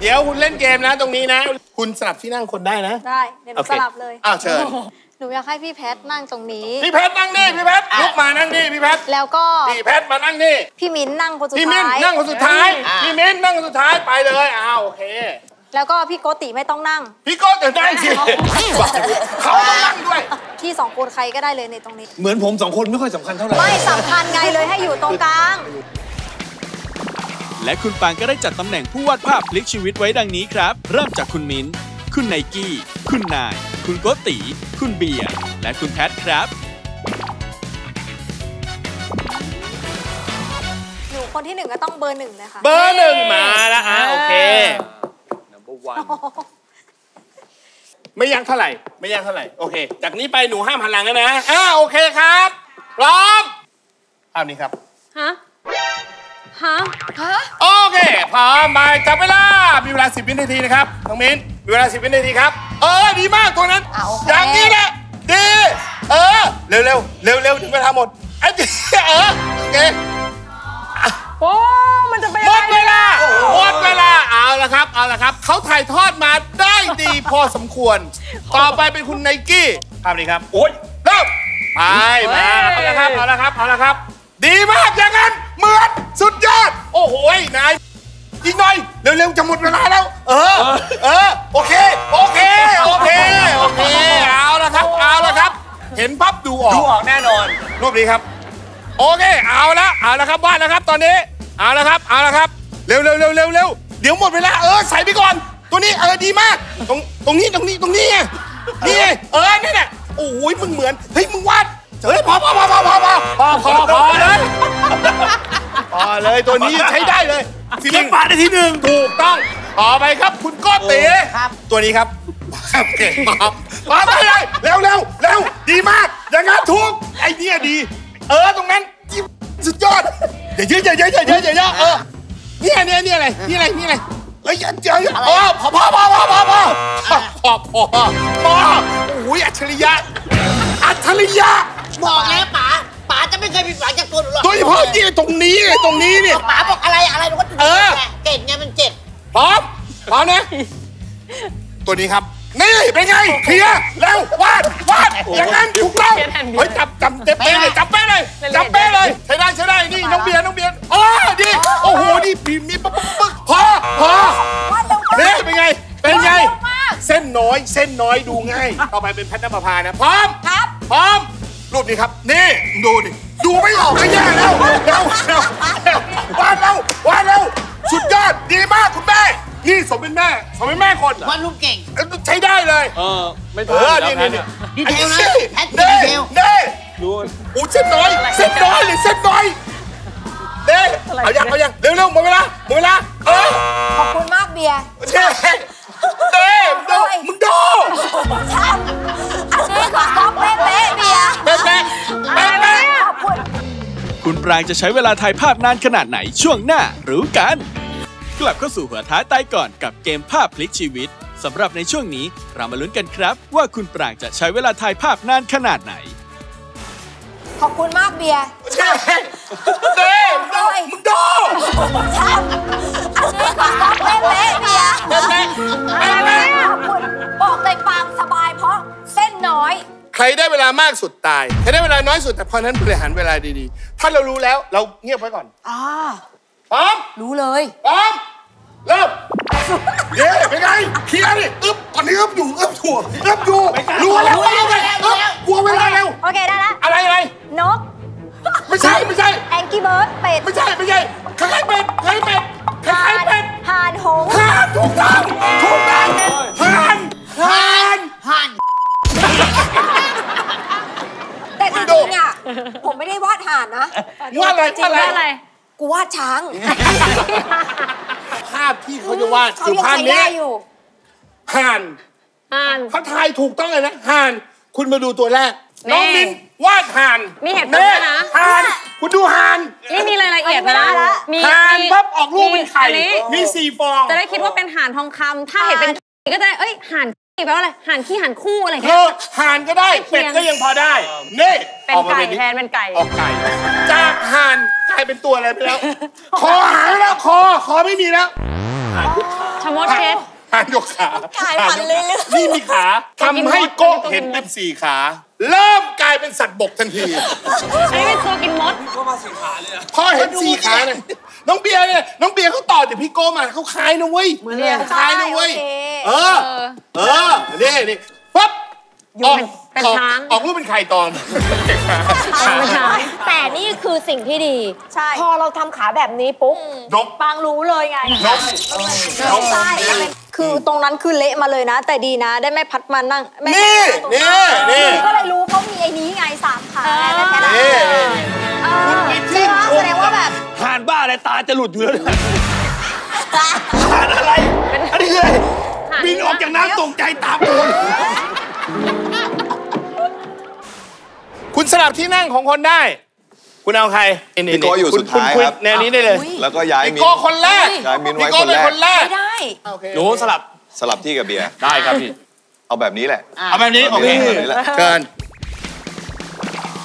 เดี๋ยวคุณเล่นเกมนะตรงนี้นะ คุณสลับที่นั่งคนได้นะ ได้เดี๋ยวหนูโอเค สลับเลย อ้าวเชิญหนูอยากให้พี่แพทนั่งตรงนี้ พี่เพชรนั่งนี่พี่เพชรลุกมานั่งนี่พี่เพชรแล้วก็พี่เพชรมานั่งนี่พี่มิ้นนั่งคนสุดพี่มิ้นท้ายนั่งคนสุดท้ายพี่มิ้นนั่งคนสุดท้ายไปเลยอ้าวโอเค แล้วก็พี่โกติไม่ต้องนั่ง พี่โก้เดี๋ยวนั่งสิเขาต้องนั่งด้วยพี่สองคนใครก็ได้เลยในตรงนี้ เหมือนผมสองคนไม่ค่อยสำคัญเท่าไหร่ ไม่สำคัญไงเลยให้อยู่ตรงกลาง และคุณปางก็ได้จัดตำแหน่งผู้วาดภาพพลิกชีวิตไว้ดังนี้ครับ เริ่มจากคุณมิ้น คุณไนกี้ คุณนาย คุณโกติ คุณเบียร์ และคุณแพทครับ หนูคนที่หนึ่งก็ต้องเบอร์หนึ่งเลยค่ะเบอร์หนึ่งมาแล้วอะโอเคไม่ยากเท่าไหร่ ไม่ยากเท่าไหร่ โอเค จากนี้ไปหนูห้ามหันหลังแล้วนะอ่าโอเคครับ พร้อมภาพนี้ครับ ฮะ ฮะ โอเค พร้อมไปจับเวลา มีเวลา 10 วินาทีนะครับ น้องมิ้น มีเวลา 10 วินาทีครับ เออ ดีมากตัวนั้น เอาโอเค อย่างนี้แหละ ดี เออ เร็วเร็วเร็วเร็วถึงเวลาหมดไอ้ดีเออ โอเค โอ้มันจะไปหมดเวลา หมดเวลา เอาละครับ เอาละครับ เขาถ่ายทอดมาได้ดีพอสมควร ต่อไปเป็นคุณไนกี้ภาพนี้ครับ โอ้ยเริ่มไปมาเอาละครับ เอาละครับ เอาละครับ ดีมากอย่างนั้นเหมือนสุดยอด โอ้โหนายอีกหน่อยเร็วๆจะหมดเวลาแล้ว เออ เออ โอเค โอเค โอเค โอเค เอาละครับ เอาละครับ เห็นปั๊บดูออก ดูออกแน่นอน รูปนี้ครับ โอเค เอาละเอาละครับวาดแล้วครับ ตอนนี้ เอาละครับ เอาละครับ เร็วเร็วเร็วเร็วเร็วเดี๋ยวหมดเวลา เออ ใส่ไปก่อน ตัวนี้ เออ ดีมาก ตรง ตรงนี้ ตรงนี้ ตรงนี้ไงนี่ไงเออ นี่แหละโอ้ยมึงเหมือน เฮ้ย มึงวาด เฮ้ยพอพอพอพอพอพอพอพอพอเลยพอเลยตัวนี้ใช้ได้เลยศิลปะในที่หนึ่งถูกต้องต่อไปครับคุณโก้ตีครับ ตัวนี้ครับครับเก่งมากมาไปเลยเร็วเร็วเร็วดีมากอย่างนั้นถูกไอ้เนี่ยดี เออตรงนั้นสุดยอดอย่าเยอะอย่าเยอะอย่าเยอะอย่าเยอะเออเนี่ยเนี่ยเนี่ยอะไรนี่อะไรนี่อะไรเฮ้ยอย่าเยอะเออพอพอพอพอพอพอพอพอพอโอ้ยอัจฉริยะ อัจฉริยะบอกแล้วป๋าป๋าจะไม่เคยผิดหวังจากตัวหนูหรอกโดยเฉพาะยี่ตรงนี้ไงตรงนี้เนี่ยป๋าบอกอะไรอะไรหนูก็ถูกเออเก่งไงมันเจ็บพร้อมพร้อมนะตัวนี้ครับ นี่เป็นไงเคลียร์แล้ววาดวาดอย่างนั้นถูกต้องเฮ้ยจับจับเป๊ะเลยจับเป๊ะเลยจับเป๊ะเลยใช้ได้ใช้ได้นี่น้องเบียร์น้องเบียร์อ๋อดีโอ้โหนี่ปีมีปึ๊กปึ๊กปึ๊กพอพอนี่เป็นไงเป็นไง เส้นน้อยเส้นน้อยดูง่าย ต่อไปเป็นแพทน้ำประพานะพร้อมครับ พร้อม รูปนี้ครับ นี่ดูดิดูไม่ออกก็แย่แล้วเร็วเร็วเร็ววาดเร็ววาดเร็วสุดยอดดีมากคุณแม่ นี่สมเป็นแม่สมเป็นแม่คนวาดรูปเก่งเอ้ยใช้ได้เลยเออ ไม่เอทันอแล้วนี่แพนี่ทนี่ย์อะดีเทลนะนี่แพทย์เน่ดีเทล เน่ดูอู้เส้นน้อย เส้นน้อยเลยเส้นน้อย เน่เอายังเอายังเร็วเร็วหมดเวลาหมดเวลาเออขอบคุณมากเบียร์เช่เน่มึงดูมึงดูทำอันนี้คือก๊อปเป๊ะๆเบียร์เป๊ะเป๊ะเป๊ะเป๊ะขอบคุณคุณปรางจะใช้เวลาถ่ายภาพนานขนาดไหนช่วงหน้ารู้กัน กลับเข้าสู่หัวท้าตายก่อนกับเกมภาพพลิกชีวิตสำหรับในช่วงนี้เรามาลุ้นกันครับ ว่าคุณปรางจะใช้เวลาถ่ายภาพนานขนาดไหน ขอบคุณมากเบียร์เช่เน่มึงดูมึงดูทำอันนี้คือก๊อปเป๊ะๆเบียร์เป๊ะเป๊ะเป๊ะเป๊ะขอบคุณบอกเลยปางสบายเพราะเส้นน้อย ใครได้เวลามากสุดตาย ใครได้เวลาน้อยสุดแต่เพราะฉะนั้นบริหารเวลาดีๆ ถ้าเรารู้แล้วเราเงียบไว้ก่อน อ่าพร้อมรู้เลยพร้อม เริ่มเย้เป็นไงเคลียร์ดิอึ๊บตอนนี้อึ๊บอยู่อึ๊บถั่วอึ๊บอยู่รู้แล้วรู้แล้วอึ๊บกลัวเวลาเร็วโอเคได้ละอะไรอะไรนก ไม่ใช่ไม่ใช่แองกี้เบิร์ดเป็ดไม่ใช่ไม่ใช่คล้ายๆเป็ดคล้ายๆเป็ดคล้ายๆเป็ดห่านหงส์ห่านถูกต้องถูกต้องห่านห่านหันแต่จริงๆอะผมไม่ได้วาดห่านนะว่าอะไรจริงว่าว่าอะอะไรไร กูวาดช้างภาพที่เขาจะวาดเขาคือยังภาพใช้นี้ได้อยู่ ห่านห่าน เขาทายถูกต้องเลยนะห่าน คุณมาดูตัวแรกน้องนี่มินวาดห่านมีเหตุผลด้วยนะห่านคุณดูห่านนี่มีรายละเอียดนะมีห่านมีพับออกลูกเป็นไข่อันนี้มีสี่ฟอง จะได้คิดว่าเป็นห่านทองคำถ้าเห็นเป็นขี้ก็จะได้เอ้ยห่านขี้ แปลว่าอะไรห่านขี้ห่านคู่อะไรอย่างเอเงี้ย อห่านก็ได้ ใกล้เคียงเป็ดก็ยังพอได้ นี่เป็นออกมาไก่แบบนี้แทนเป็นไก่ ออกไก่จากห่านกลายเป็นตัวอะไรไปแล้ว คอหายแล้วคอคอไม่มีแล้วชะมดเพชร ห่านยกขาขายพันเรื่อยๆ นี่มีขาทำให้โก้เห็นเป็นสี่ขา เริ่มกลายเป็นสัตว์บกทันที อันนี้เป็นตัวกินมด พอเห็นสี่ขาเนี่ย น้องเบียร์เนี่ยน้องเบียร์เขาต่อจากพี่โก้มาเขาคล้ายนะเว้ยเหมือนเลยคล้ายนะเว้ยโอเคเออ เออนี่นี่ปั๊บอยู่เป็นเป็นออกช้าง ออกรูปเป็นไข่ตอนแต่นี่คือสิ่งที่ดี ใช่ พอเราทำขาแบบนี้ปุ๊บนกปางรู้เลยไง นกนก ใช่คือตรงนั้นคือเละมาเลยนะ แต่ดีนะได้แม่พัดมานั่งแม่นี่นี่นี่ก็เลยรู้เขามีไอ้นี้ไงสามขาแม่แค่นั้นนี่ คุณไปชื่นชมแสดงว่าแบบ ห่านบ้าอะไรตาจะหลุดอยู่แล้วเนี่ยผ่านอะไร อันนี้คืออะไรบินออกจากน้ำตกใจตาโกนคุณสลับที่นั่งของคนได้ คุณเอาใครนี่พี่โก้อยู่คุณสุดท้ายณครับแนวนี้ได้เลย แล้วก็ย้ายพี่มินโก้คนแรกย้ายมินไว้พี่โก้คนเป็นแรกคนแรกไม่ได้โอเคหนูสลับสลับที่กับเบียร์ได้ครับพี่ เอาแบบนี้แหละ เอาแบบนี้โอเคแบบนี้แหละเชิญ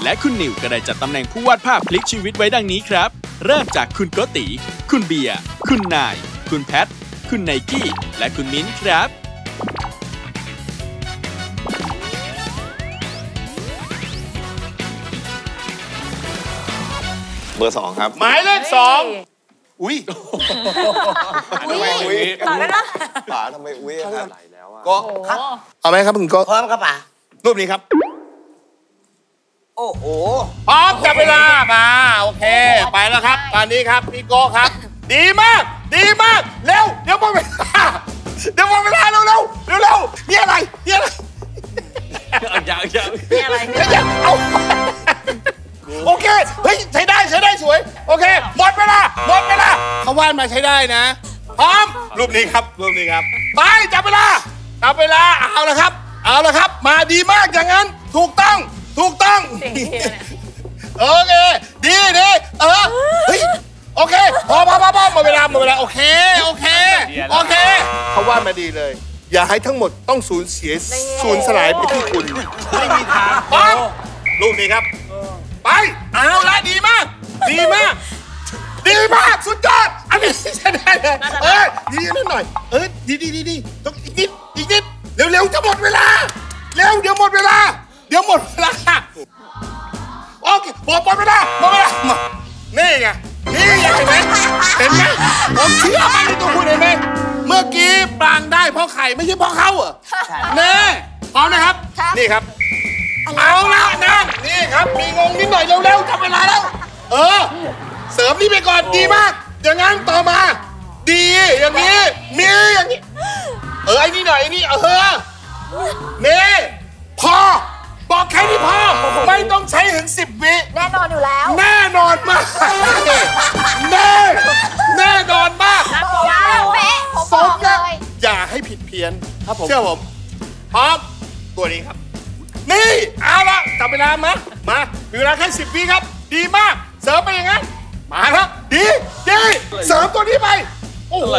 และคุณนิวก็ได้จัดตำแหน่งผู้วาดภาพพลิกชีวิตไว้ดังนี้ครับ เริ่มจากคุณโกติ คุณเบียร์ คุณนาย คุณแพท คุณไนกี้ และคุณมิ้นท์ครับ เบอร์สองครับ หมายเลขสองอุ้ยทำไมอุ้ยต่อได้นะป๋าทำไมอุ้ยอะครับก็เอาไหมครับคุณโก็พร้อมครับป่ะรูปนี้ครับโอ้โห พร้อมจับเวลามาโอเค ไปแล้วครับ ตอนนี้ครับพี่โก้ครับ ดีมาก ดีมาก เร็ว เดี๋ยวหมดเวลาเดี๋ยวหมดเวลาเร็วเร็วเร็วเร็วนี่อะไรนี่อะไรอย่างอย่างมีอะไรเดี๋ยวเอาโอเค เฮ้ย ใช้ได้ใช้ได้สวย โอเค หมดเวลา หมดเวลาเขาวาดมาใช้ได้นะ พร้อม รูปนี้ครับ รูปนี้ครับ ไปจับเวลา จับเวลา เอาละครับ เอาละครับ มาดีมากอย่างนั้น ถูกต้อง ถูกต้องโอเค ดีดีเออเฮ้ยโอเคพอพอพอพอหมดเวลาหมดเวลาโอเค โอเค โอเค เขาวาดมาดีเลย อย่าให้ทั้งหมดต้องสูญเสียสูญสลายไปที่คุณไม่มีทางพร้อมรูปนี้ครับ ไปเอาละดีมาก ดีมาก ดีมาก สุดยอด อันนี้ใช้ได้เลยเออดีนิดหน่อย เออดีดีดีดีต้องอีกนิดเร็วๆจะหมดเวลา เร็วเดี๋ยวหมดเวลา เดี๋ยวหมดเวลาโอเคหมดหมดเวลาหมดเวลามานี่ไงนี่ไงเห็นไหมเห็นไหมผมเชื่อมั่นในตัวคุณเห็นไหมเมื่อกี้ปรางได้เพราะไข่ไม่ใช่เพราะเขาเหรอเน่พร้อมนะครับ นี่ครับ เอาละนะนี่ครับ มีงงนิดหน่อยเร็วๆจับเวลาแล้ว เออ เสริมนี่ไปก่อนดีมาก อย่างนั้นต่อมา ดีอย่างนี้ มีอย่างนี้ เออไอ้นี่หน่อยไอ้นี่เออนี่พอ บอกแค่นี้พอไม่ต้องใช้ถึงสิบวิแน่นอนอยู่แล้วแน่นอนมากแน่แน่นอนมากเป๊ะผมบอกเลยอย่าให้ผิดเพี้ยนครับผม เชื่อผมพร้อมตัวนี้ครับ นี่เอาละจับเวลามามามีเวลาแค่สิบวิครับ ดีมาก เสริมไปอย่างนั้นมาครับดีดีเสริมตัวนี้ไป โอ้โห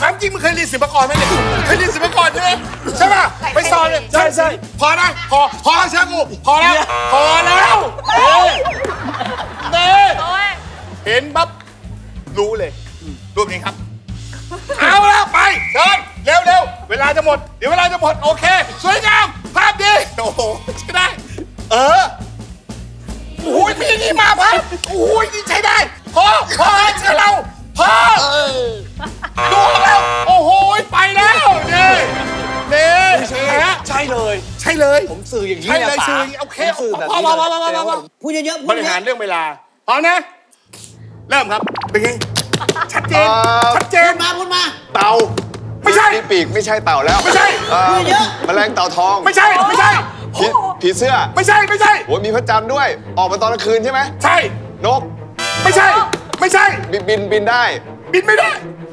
ถามจริงมึงเคยเรียนศิลปากรไหมเนี่ยเคยเรียนศิลปากรใช่ไหมใช่ป่ะไปสอนเลยใช่ใช่พอนะพอพอเชื่อกูพอแล้วพอแล้วเน่เน่เห็นปั๊บรู้เลยรูปนี้ครับเอาแล้วไปเชิญเร็วเร็วเวลาจะหมด เดี๋ยวเวลาจะหมด โอเค สวยงาม ภาพดี โอ้โหใช้ได้ เออโอ้ยมีนี่มาพับโอ้ยนี่ใช้ได้พอพอเชื่อเราพอ เลย ผมสื่ออย่างนี้ใช่นะเลยป๋าสื่ออย่างนี้โอเคผมสื่อแบบพอนี้พอพอพอพอเลยพอพูดเยอะๆพูบดริเยหารอะเรื่องเวลาพร้อมนะ เริ่มครับเป็นไงชัดเจนเอ่อชัดเจนมาพูดมา เต่าไม่ใช่มีปีกไม่ใช่เต่าแล้วไม่ใช่เอ่อพูดเยอะแมลงเต่าทอง ไม่ใช่ไม่ใช่ผีผีเสื้อไม่ใช่ไม่ใช่โอ้ยมีพระจันทร์ด้วย ออกมาตอนกลางคืนใช่ไหมใช่นก ไม่ใช่ ไม่ใช่ บินบินบินได้ บินไม่ได้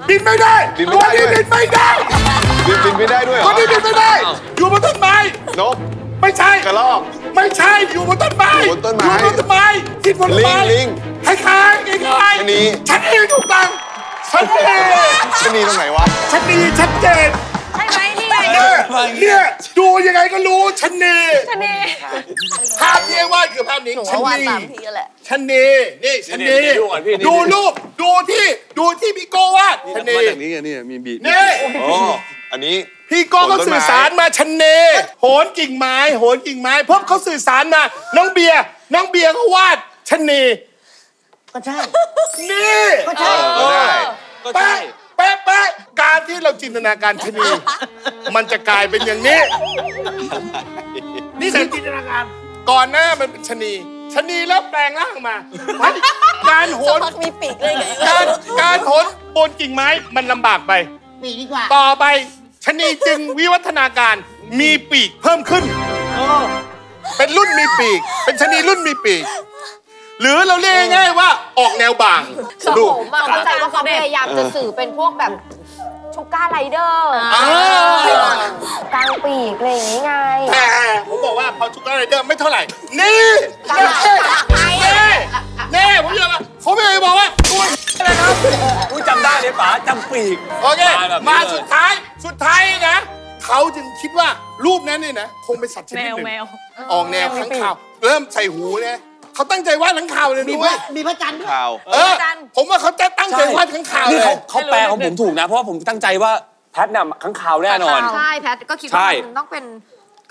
บินไม่ได้บินไม่ได้ตัวนี้ด้วย บินไม่ได้บินบินบินได้ด้วยเหรตัวอนี้บินไม่ได้ อยู่บนต้นไม้ นกไม่ใช่ กระรอก ไม่ใช่อยู่บนต้นไม้อยู่บนต้นไม้อยู่บนต้นไม้กินผลไม้ลิงลิงคล้ายๆคล้ายๆชะนีชะนีถูกต้องชะนีชะนีตรงไหนวะ ชะนีชัดเจนใช่ไหมนี่ไง เนี่ยเนี่ยดูยังไงก็รู้ชะนีชะนีภาพที่วาดคือภาพนี้ชะนีทีแหละชะนีนี่ชะนีนี่ดูก่อนพี่นี่ดูรูปดูที่ดูที่พี่โก้วาดชะนีมาจากนี้ไงนี่มีบีดนี่อ๋ออันนี้พี่โก้ก็สื่อสารมาชะนีโหนกิ่งไม้โหนกิ่งไม้เพิ่มเขาสื่อสารมา น้องเบียร์น้องเบียร์ก็วาดชะนีก็ใช่นี่ก็ใช่ก็ได้ก็ใช่ เป๊ะเป๊ะเป๊ะการที่เราจินตนาการชะนี มันจะกลายเป็นอย่างนี้ นี่คือจินตนาการ ก่อนหน้ามันเป็นชะนีชะนีแล้วแปลงร่างมา การโหนพักมีปีกเลยไงการการโหนบนกิ่งไม้มันลำบากไป ปีดีกว่า ต่อไปชะนีจึงวิวัฒนาการมีปีกเพิ่มขึ้น เป็นรุ่นมีปีก เป็นชะนีรุ่นมีปีก หรือเราเรียกง่ายๆว่าออกแนวบางคือดูผมอะเข้าใจว่าเขาพยายามจะสื่อเป็นพวกแบบชูก้าไรเดอร์อ่ากลางปีกอะไรอย่างงี้ไง แต่ผมบอกว่าพอชุกไรเดอร์ไม่เท่าไหร่ นี่กลาเน่งเน่เน่ผมจะมาผมไม่เคยบอกว่าตัวอะไรครับอุ้ยจำได้เลยป๋าจำปีก โอเค มาแบบนี้มาเลยสุดท้าย สุดท้ายนะ เขาจึงคิดว่ารูปนั้นเนี่ยนะ คงเป็นสัตว์ชนิดหนึ่งแมวออกแนวข้างข่าว เริ่มใส่หูเนี่ย เขาตั้งใจวาดข้างข่าวเลยมีด้พวระยมีพระจันทร์ด้วยข่าว เออผมว่าเขาจะตั้งใจวาดข้างข่าวนี่เลเขายเขาแปลของผมถูกนะ เพราะว่าผมตั้งใจว่าแพทน่ะข้างข่าวแน่นอน ใช่แพทก็คิดใช่ ว่ามันต้องเป็น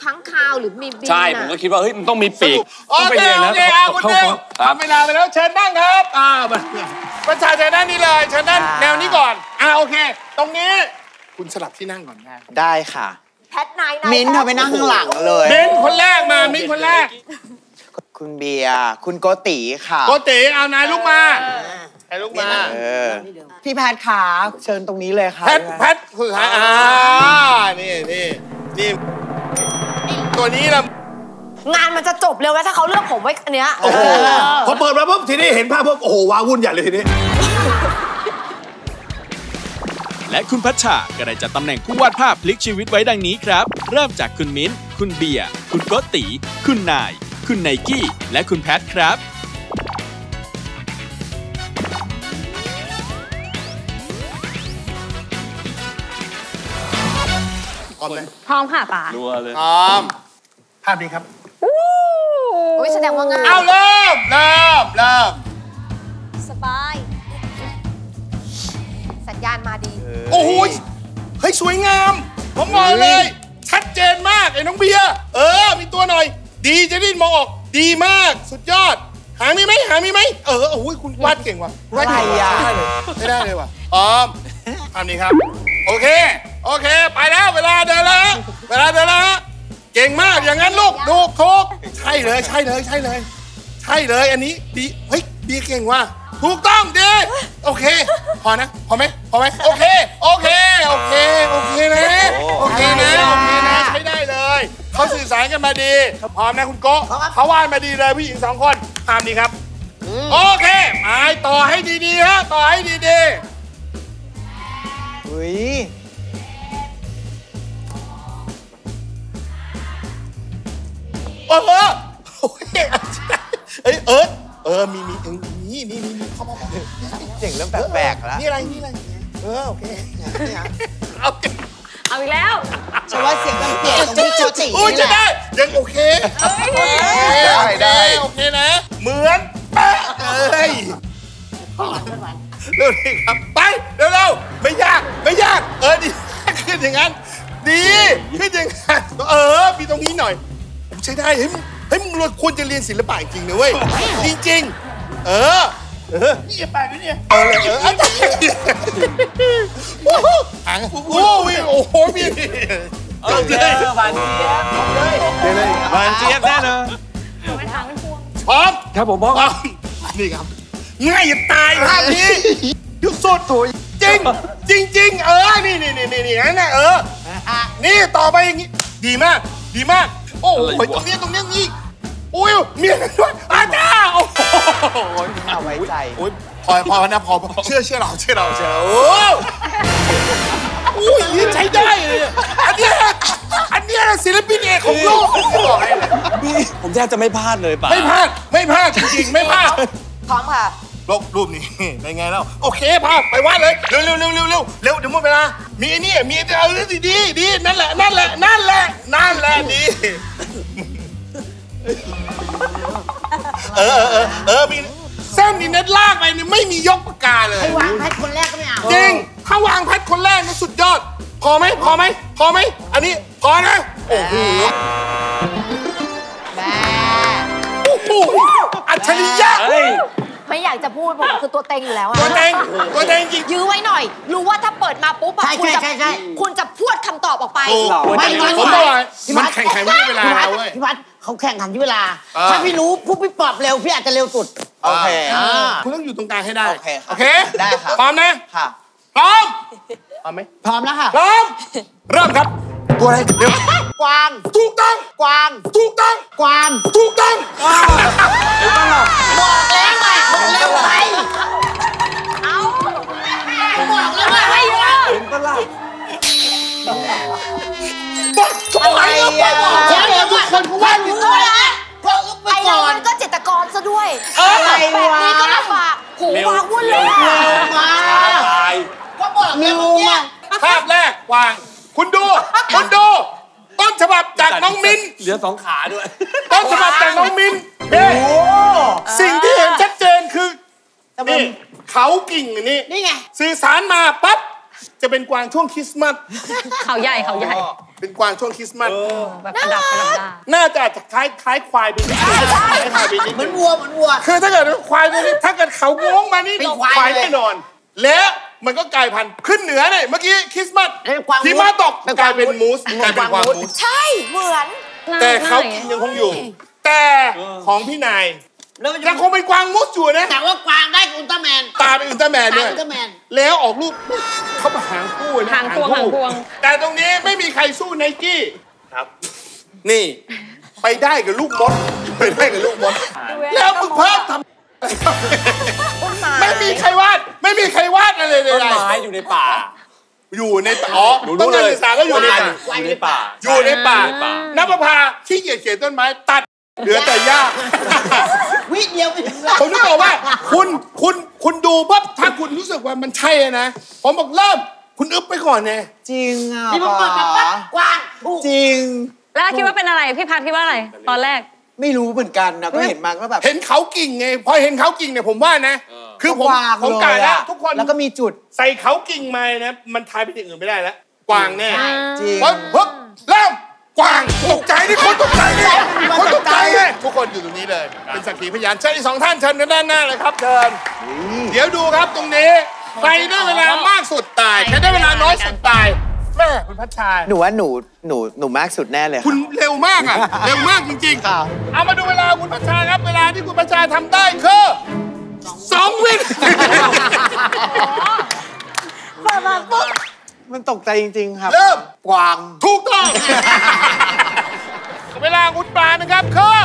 ค้างคาวหรือมีบินใช่อะผมก็คิดว่า เฮ้ย มันต้องมีปีกโอต้องไปเคเรียนโอนะเคเอาคุณเขาเดียวครับ ทำเวลาไปแล้วเชิญนั่งครับอ่ามาประชาชนด้านนี้เลยเชิญด้านแนวนี้ก่อนอ่าโอเค ตรงนี้ คุณสลับที่นั่งก่อนได้ได้ค่ะ แพทนายนายมิ้นท์เธอไปนั่งข้างหลังเลยเม้นคนแรกมามิ้นคนแรก คุณเบียร์คุณโกติค่ะ โกติเอานายลูกมาไอ้ลูกมาเออพี่แพทย์ขาเชิญตรงนี้เลยค่ะแพทแพทคือใครอ่านี่นี่นี่ตัวนี้ละงานมันจะจบเร็วแล้วถ้าเขาเลือกผมไว้อันเนี้ยโอ้โหพอเปิดมาปุ๊บทีนี้เห็นภาพปุ๊บโอ้โหว้าวุ่นใหญ่เลยทีนี้ และคุณพัชชาก็ได้จัดตำแหน่งผู้วาดภาพพลิกชีวิตไว้ดังนี้ครับ เริ่มจากคุณมิ้นท์คุณเบียร์ คุณโกติ คุณนาย คุณไนกี้ และคุณแพทครับ พร้อมไหมพร้อมค่ะป๋ารัวเลยพร้อม ภาพนี้ครับอุ้ยแสดงว่างานเอาเริ่มเริ่มเริ่มสบาย สัญญาณมาดี โอ้โหเฮ้ย สวยงาม ผมบอกเลย ชัดเจนมาก ไอ้น้องเบียร์เออ มีตัวหน่อย ดีจะได้มองออกดีมากสุดยอด หามีไหมหามีไหมเออโอ้ยคุณวาดเก่งว่ะวาดเก่งว่ะไม่ได้เลยไม่ได้เลยว่ะพร้อมทำนี้ครับ โอเค โอเค ไปแล้วเวลาเดินแล้ว เวลาเดินแล้วเก่งมากอย่างนั้นลูกดูทุกใช่เลยใช่เลยใช่เลย ใช่เลยอันนี้ดีเฮ้ยดีเก่งว่ะ ถูกต้องดี โอเค พอนะ พอไหมพอไหมโอเค โอเค โอเค โอเคนะ โอเคนะ โอเคนะใช้ได้เลย เขาสื่อสารกันมาดีพร้อมนะคุณโกะเขาวาดมาดีเลยผู้หญิงสองคนตามนี้ครับ โอเคไปต่อให้ดีๆฮะต่อให้ดีอุ้ยๆเออโอ้ยเอ้ยเออเออมีมีเออ นี่นี่นี่นี่เข้ามาเจ๋งเริ่มแปลกๆแล้วนี่อะไรนี่อะไรเออโอเคเอาเก็บเอาอีกแล้วฉันว่าเสียงมันเปลี่ยนตรงที่โจจิโอ้ยนี่จะแหละได้ยังโอเคได้ได้โอเคนะ เหมือนเป๊ะเอ้ยเร็วดีครับไปเร็วๆไม่ยากไม่ยากเออดีขึ้นอย่างนั้น ดีขึ้นอย่างนั้นเออมีตรงนี้หน่อยผมใช้ได้เฮ้ยมึงเฮ้ยมึงควรจะเรียนศิลปะจริงๆนะเว้ยจริงๆ เออเนี่จะไปไหมเนี่ยเออเอออาโอ้โหหางโอ้โหโอ้โหมีเออเจอหวานเจี๊ยบหวานเจี๊ยบแน่เลยพร้อมครับผมพ่อพร้อมนี่ครับง่ายจะตายภาพนี้ยุดสุดจริงจริงจริงเออ นี่นี่นี่นี่นี่นั่นนะเออ นี่ต่อไปอย่างนี้ ดีมาก ดีมาก โอ้โหตรงเนี้ยตรงเนี้ยนี่ อุ้ยเมียกันด้วยอาจารย์โอ้โหเอาไว้ใจโอ้ยพอพอนะพอพอเชื่อเชื่อเราเชื่อเราเชื่อเราโอ้โอ้ยนี่ใช้ได้เลยอะอันเนี้ยอันเนี้ยศิลปินเอกของโลกผมบอกให้เลยผมแทบจะไม่พลาดเลยป่ะไม่พลาดไม่พลาดจริงๆไม่พลาดพร้อมค่ะลบรูปนี้ได้ไงแล้วโอเคพาไปวาดเลยเร็วเร็วเร็วเร็วเร็วเร็วเดี๋ยวหมดเวลามีไอ้นี่มีไอ้เออดีดีดีนั่นแหละนั่นแหละนั่นแหละนั่นแหละดี เออเออเออเออมีเส้นนี่เน็ตลากไปนี่ไม่มียกปากกาเลยให้วางแพทคนแรกก็ไม่เอาจริงถ้าวางแพทคนแรกนี่สุดยอด พอไหมพอไหมพอไหมอันนี้พอนะโอ้โหแม่โอ้โหอัจฉริยะเฮ้ย ไม่อยากจะพูดผมคือตัวเต็งอยู่แล้วอะตัวเต็งตัวเต็งจริง ยื้อไว้หน่อย รู้ว่าถ้าเปิดมาปุ๊บอะใช่คุณใช่จะใช่ใช่ คุณจะพูดคำตอบออกไป ถูก ไม่ผไม่มบอกว่ามันแข่งขันไม่ได้เวลาพี่วัดเราเว้ยพี่วัดเขาแข่งขันที่เวลา เออ ถ้าพี่รู้ปุ๊บพี่ปรับเร็วพี่อาจจะเร็วสุด โอเค อ่าคุณต้องอยู่ตรงกลางให้ได้ โอเคครับโอเคได้ครับ พร้อมนะ ค่ะ พร้อม พร้อมไหมพร้อมแล้วค่ะ พร้อม เริ่มครับ ตัวอะไรเร็วกวางถูกต้องกวางถูกต้องกวางถูกต้องบอกแล้วไงบอกแล้วไงเอาบอกแล้วว่าให้เยอะเป็นปะล่ะบอกทุกคนอะไรอะผมบอกทุกคนเขาว่าอยู่เออก็อึบไปไอเราก่อนมันก็เจตกรซะด้วยอะไรแบบวะนี้ก็ลำบากหูวางวุ่นเลยอะมาตายก็บอกมิวมาภาพแรกวาง คุณดู คุณดู ต้นฉบับจากน้องมิ้น เหลือสองขาด้วย ต้นฉบับจากน้องมิ้นเฮ้สิ่งที่เห็นชัดเจนคือ นี่ เขากิ่งอันนี้นี่ไง สื่อสารมาปั๊บ จะเป็นกวางช่วงคริสต์มาส เขาใหญ่เขาใหญ่ เป็นกวางช่วงคริสต์มาสแบบประดับประดับได้น่าจะอาจจะคล้ายคล้ายควายไปนิดนึงคล้ายควายไปนิดเหมืนึอนงวัวเหมือนวัว คือถ้าเกิดว่าควายไปนิดถ้าเกิดเขาง้งมานี่เป็นควายเลยแน่นอน แล้ว มันก็กลายพันธุ์ขึ้นเหนือเนี่ยเมื่อกี้คริสต์มาสเป็นกวางมูสหิมะตกเป็นกลายเป็นกวางมูมูสสกลายเป็นกวางมูส ใช่เหมือน แต่เขากินยังคงอยู่ แต่ของพี่นายแล้วมันจะยังคงเป็นกวางมูสอยู่นะแต่ว่ากวางได้อุลตร้าแมนตาเป็นอุลตร้าแมนตาด้วย อุลตร้าแมน แล้วออกรูปเขามาหางคู่นะหางพวงหางพวง แต่ตรงนี้ไม่มีใครสู้ไนกี้ครับ นี่ ไปได้กับลูกมดไปได้กับลูกมด แล้วมึงเพิ่มทำ ไม่มีใครวาด ไม่มีใครวาดอะไรเลยต้นไม้อยู่ในป่า อยู่ในป่าอ๋อหนูต้รู้นเลการยศึกษาก็อยู่ในป่า อยู่ในป่า อยู่ในป่าอยู่ในป่านับประพาขี้เกียจเขียนต้นไม้ตัดเหลือแต่หญ้า วิเดียวไปถึงแล้วผมจะบอกว่าคุณคุณคุณดูปั๊บถ้าคุณรู้สึกว่ามันใช่อะนะ ผมบอกเริ่มคุณอึ๊บไปก่อนไงจริงอะนี่มันเปิดมาปั๊บกวางถูกจริง แล้วคิดว่าเป็นอะไร พี่พัดคิดว่าอะไร ตอนแรก ไม่รู้เหมือนกันนะก็เห็นมาก็แบบเห็นเขากิ่งไงพอเห็นเขากิ่งเนี่ยผมว่านะ คือผมกวางผมเลยกะแล้วอะทุกคนแล้วก็มีจุดใส่เขากิ่งมานะมันทายไปอย่างอื่นไม่ได้แล้วกวางแน่จริงปึ๊บปึ๊บเริ่มกวางตกใจนี่คนตกใจนี่คนตกใจไงทุกคนอยู่ตรงนี้เลย เป็นสักขีพยานเชิญอีกสองท่านเชิญกันด้านหน้าเลยครับเชิญเดี๋ยวดูครับตรงนี้ใครได้เวลามากสุดตายใครได้เวลาน้อยสุดตาย แม่คุณพัชชาหนูว่าหนูหนูหนูมากสุดแน่เลยคุณเร็วมากอะ เร็วมากจริงๆเอามาดูเวลาคุณพัชชาครับ เวลาที่คุณพัชชาทำได้คือสองวินเปิดมาปุ๊บมันตกใจจริง ๆ ครับ เริ่มกวางถูกต้อง เวลาคุณปลานะครับคือ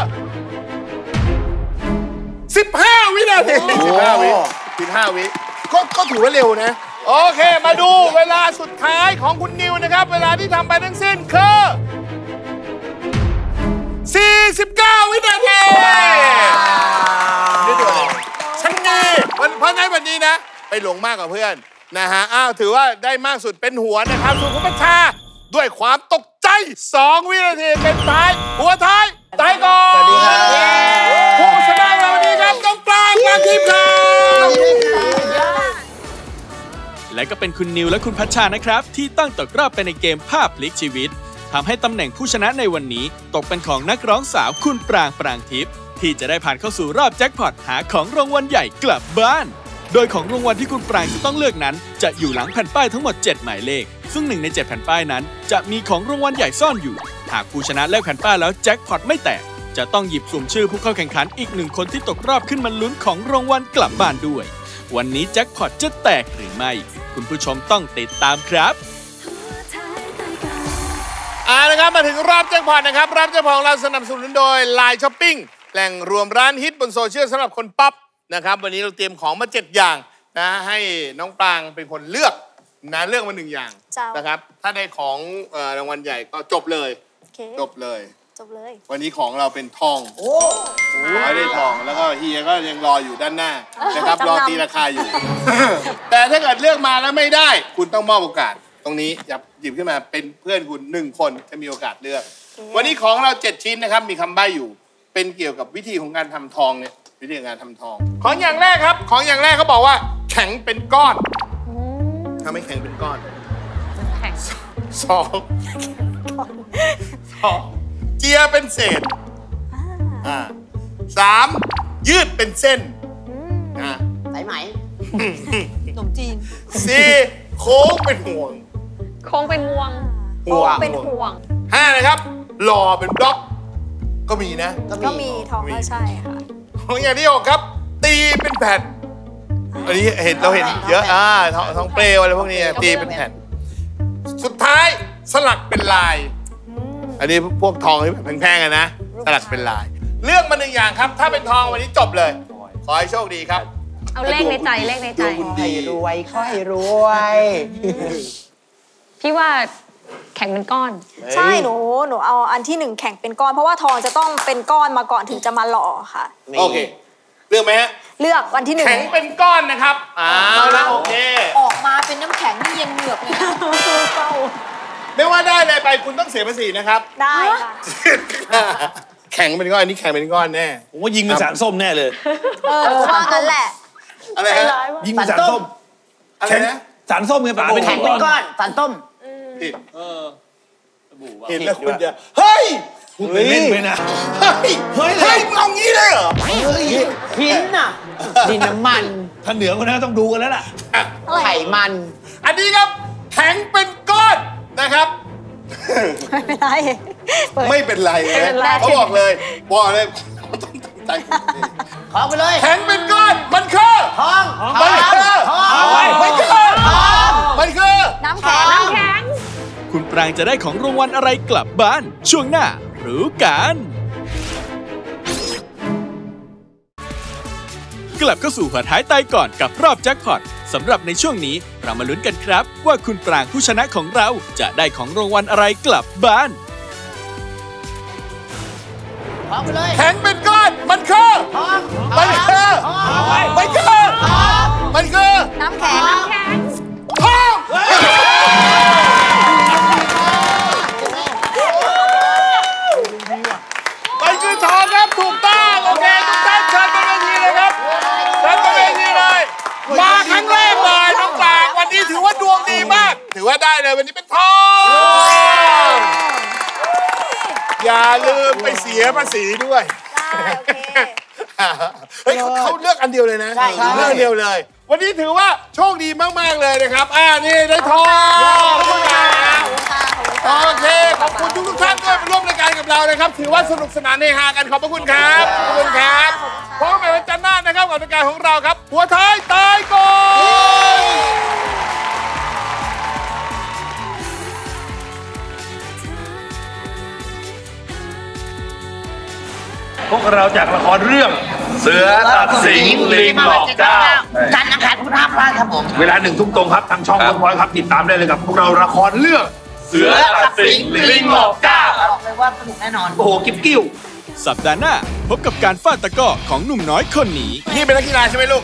15 วินาที15 วิ15 วิก็ก็ถือว่าเร็วนะ โอเค มาดูเวลาสุดท้ายของคุณนิวนะครับ เวลาที่ทำไปทั้งสิ้นคือ 49 วินาทีนี่ตัวเลยฉันดีวันเพราะงั้นวันนี้นะ ไปหลงมากกว่าเพื่อน นะฮะ อ้าว ถือว่าได้มากสุดเป็นหัวนะครับส่วนคุณประชา ด้วยความตกใจ 2 วินาทีเป็นท้าย หัวท้ายตายก่อนสวัสดีครับผู้ชนะเราวันนี้ครับต้องปลางมาทีมครับ และก็เป็นคุณนิวและคุณพัชชานะครับ ที่ต้องตกรอบไปในเกมภาพพลิกชีวิตทำให้ตำแหน่งผู้ชนะในวันนี้ ตกเป็นของนักร้องสาวคุณปรางปรางทิพย์ที่จะได้ผ่านเข้าสู่รอบแจ็คพอตหาของรางวัลใหญ่กลับบ้าน โดยของรางวัลที่คุณปรางจะต้องเลือกนั้น จะอยู่หลังแผ่นป้ายทั้งหมด 7 หมายเลข ซึ่งหนึ่งใน 7 แผ่นป้ายนั้น จะมีของรางวัลใหญ่ซ่อนอยู่ หากผู้ชนะเลือกแผ่นป้ายแล้วแจ็คพอตไม่แตกจะต้องหยิบสุ่มชื่อผู้เข้าแข่งขันอีกหนึ่งคนที่ตกรอบขึ้นมาลุ้นของรางวัลกลับบ้านด้วย วันนี้แจ็คพอตจะแตกหรือไม่ คุณผู้ชมต้องติดตามครับอ่านะครับมาถึงรอบแจ็คพอตนะครับรอบแจ็คพอตของเราสนับสนุนโดย Line Shopping แหล่งรวมร้านฮิตบนโซเชียลสำหรับคนป๊อปนะครับ วันนี้เราเตรียมของมา 7 อย่างนะให้น้องปรางเป็นคนเลือกนะเลือกมาหนึ่งอย่างเจ้าน นะครับ ถ้าได้ของเอ่อรางวัลใหญ่ก็จบเลย โอเค จบเลยจ บเลย วันนี้ของเราเป็นทองโอ้ได้ทองแล้วก็เฮียก็ยังรออยู่ด้านหน้านะครับรอตีราคาอยู่ แต่ถ้าเกิดเลือกมาแล้วไม่ได้ คุณต้องมอบโอกาส ตรงนี้หยับหยิบขึ้นมาเป็นเพื่อนคุณหนึ่งคนจะมีโอกาสเลือก วันนี้ของเราเจ็ดชิ้นนะครับมีคำใบ้อยู่ เป็นเกี่ยวกับวิธีของการทำทองเนี่ยวิธีการทำทอง ของอย่างแรกครับ ของอย่างแรกเขาบอกว่า แข็งเป็นก้อนทำให้แข็งเป็นก้อน แข็ง สองสอง เจียเป็นเศษอ่าสามยืดเป็นเส้นอ่าสายไหมขนมจีนสี่โค้งเป็นห่วง โค้งเป็นงวงห่วงเป็นห่วงห้านะครับ หล่อเป็นบล็อก ก็มีนะ ก็มีทองก็ใช่ค่ะของอย่างที่หกครับ ตีเป็นแผ่นอันนี้เห็นเราเห็นเยอะอ่าทองทองเปลวอะไรพวกนี้ตีเป็นแผ่น สุดท้ายสลักเป็นลาย อันนี้พวกทองที่แพงๆอะนะสลักเป็นลาย เลือกมาหนึ่งอย่างครับ ถ้าเป็นทองวันนี้จบเลย ขอให้โชคดีครับ เอาเลขในใจเลขในใจดวงคุณค่ดีอยรวยค่อยรวย พี่ว่าแข็งเป็นก้อน ใช่หนูหนูเอาอันที่หนึ่งแข่งเป็นก้อน เพราะว่าทองจะต้องเป็นก้อนมาก่อนถึงจะมาหล่อค่ะ โอเค เลือกไหมฮะ เลือกวันที่หนึ่งแข็งเป็นก้อนนะครับเอาละโอเค ออกมาเป็นน้ำแข็งนี่เย็นเหงือกเลยนะเศร้า ไม่ว่าได้อะไรไปคุณต้องเสียภาษีนะครับ ได้ค่ะแข็งเป็นก้อนอันนี้แข็งเป็นก้อนแน่ ผมว่ายิงเป็นสารส้มแน่เลย เออหนูว่างั้นแหละ อะไรฮะยิงเป็นสารส้มอะไรนะสารส้มไงป๋าเป็นแข็งเป็นก้อนสันต้มผิดเห็นแล้วคุณจะเฮ้ยพูดไปเล่นไปนะเฮ้ยเฮ้ยเฮ้ยมึงเอางี้เลยเหรอหินน่ะดินน้ำมันถ้าเหนือกว่านั้นต้องดูกันแล้วล่ะไขมัน อันนี้ครับแข็งเป็นก้อน นะครับ ไม่เป็นไรเปิด ไม่เป็นไรไม่เป็นะนไรเขาบอกเลยบอกเลยเขาต้องตั้งใจขอไปเลยแข็งเป็นก้อนมันคือทองมันคือทองมันคือมันคือน้ำแข็งน้ำแข็ง คุณปรางจะได้ของรางวัลอะไรกลับบ้าน ช่วงหน้ารู้กัน กลับเข้าสู่หัวท้ายตายก่อนกับรอบแจ็คพอตสำหรับในช่วงนี้ เรามาลุ้นกันครับ ว่าคุณปรางผู้ชนะของเราจะได้ของรางวัลอะไรกลับบ้านขอไปเลยแข็งเป็นก้อนมันคือทองมันคือมันคือมันคือน้ำแข็งน้ำแข็ง ถือว่าดวงดีมากถือว่าได้เลยวันนี้เป็นทองอย่าลืมไปเสียภาษีด้วยเฮ้ยเขาเขาเลือกอันเดียวเลยนะ ใช่ เลือกอันเดียวเลย วันนี้ถือว่าโชคดีมากๆเลยนะครับ อ่านี่ได้ทองขอบคุณครับโอเค ขอบคุณทุกทุกๆท่านด้วยมาร่วมรายการกับเรานะครับ ถือว่าสนุกสนานในฮากันขอบพระคุณครับ ขอบคุณครับพบกันใหม่วันจันทร์หน้านะครับกับรายการของเราครับ หัวท้ายตายก่อน พวกเราจากละครเรื่อง เสือตัดสิงลิงหลอกเจ้าจันทร์อังคารพุธห้ามพลาดครับผม เวลาหนึ่งทุ่มตรงครับทางช่องวันพอยครับติดตามได้เลยกับ พวกเราละครเรื่อง เสือตัดสิงลิงหลอกเจ้าบอกเลยว่าสนุกแน่นอน โอ้โหกิ๊บกิ้ว สัปดาห์หน้าพบกับการฟาดตะกร้อของหนุ่มน้อยคนนี้ นี่เป็นนักกีฬาใช่ไหมลูก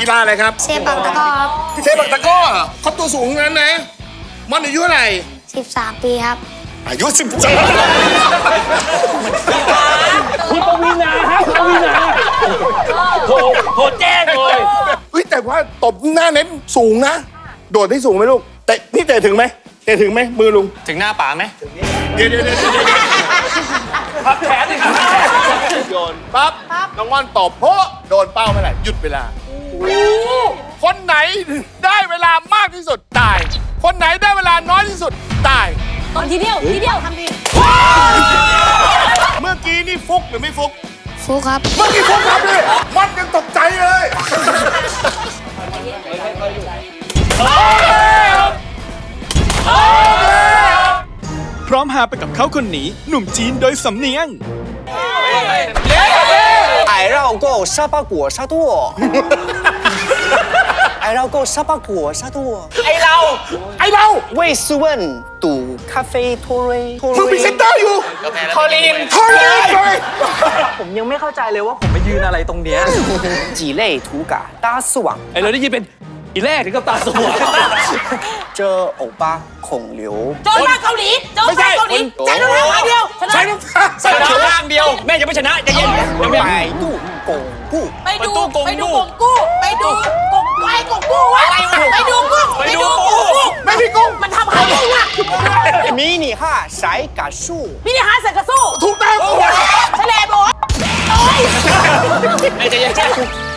กีฬาอะไรครับเชฟปังตะกร้อครับเชฟบักตะกร้อเหรอเขาตัวสูงงั้นนะมันอายุเท่าไหร่13 ปีครับ อายุสิบเจ็ดคุณปวีนาครับปวีนาโทรโทรแจ้งเลยเฮ้ยแต่ว่าตบหน้าเน้นสูงนะ โดดได้สูงไหมลูกเตะนี่เตะถึงไหมเตะถึงไหมมือลุง ถึงหน้าป๋าไหมเดี๋ยวเดี๋ยวเดี๋ยวเดี๋ยวพับแขนดิครับโยนปั๊บน้องม่อนตบโพะโดนเป้าเมื่อไหร่หยุดเวลาคนไหนได้เวลามากที่สุดตาย คนไหนได้เวลาน้อยที่สุดตาย ตอนทีเดียวทีเดียวทำดีเมื่อกี้นี่ฟุกหรือไม่ฟุกฟุกครับ เมื่อกี้ฟุกครับเลยมันยังตกใจเลยพร้อมหาไปกับเขาคนนี้หนุ่มจีนโดยสำเนียงไอเราก็ซาปากัวซาตัว ไอเราก็ซับปะกัวซะตัวไอเรา ไอเราเวยซูเวนตู่คาเฟ่ทัร์เรมึงเป็นเซนเตอร์อยู่ทอรีนทอรีนผมยังไม่เข้าใจเลยว่าผมไปยืนอะไรตรงเนี้ยจีเล่ทูกาตาสว่างไอเราได้ยินเป็นอีแรกถึงกับตาสว่างเจอโอป้าคงเหลียวเจอป้าเกาหลีเจอป้าเกาหลีใช้น้ำทางเดียวใช้น้างใช้น้ำทาเดียว แม่จะไม่ชนะจะเย็นไปตู้กงกู้ไปดูไปดูกงกู้ไปดูกง ไปกุ้กุ้วะไปดูกุ้งไปดูกุ้งไม่พี่กุ้งมันทำอะไรกุ้งอะมีนิฮะสายกระสู้มีนิฮาสายกระสู้ถูกต้องเลยบอกโอ้ยไอ้ใจเย็น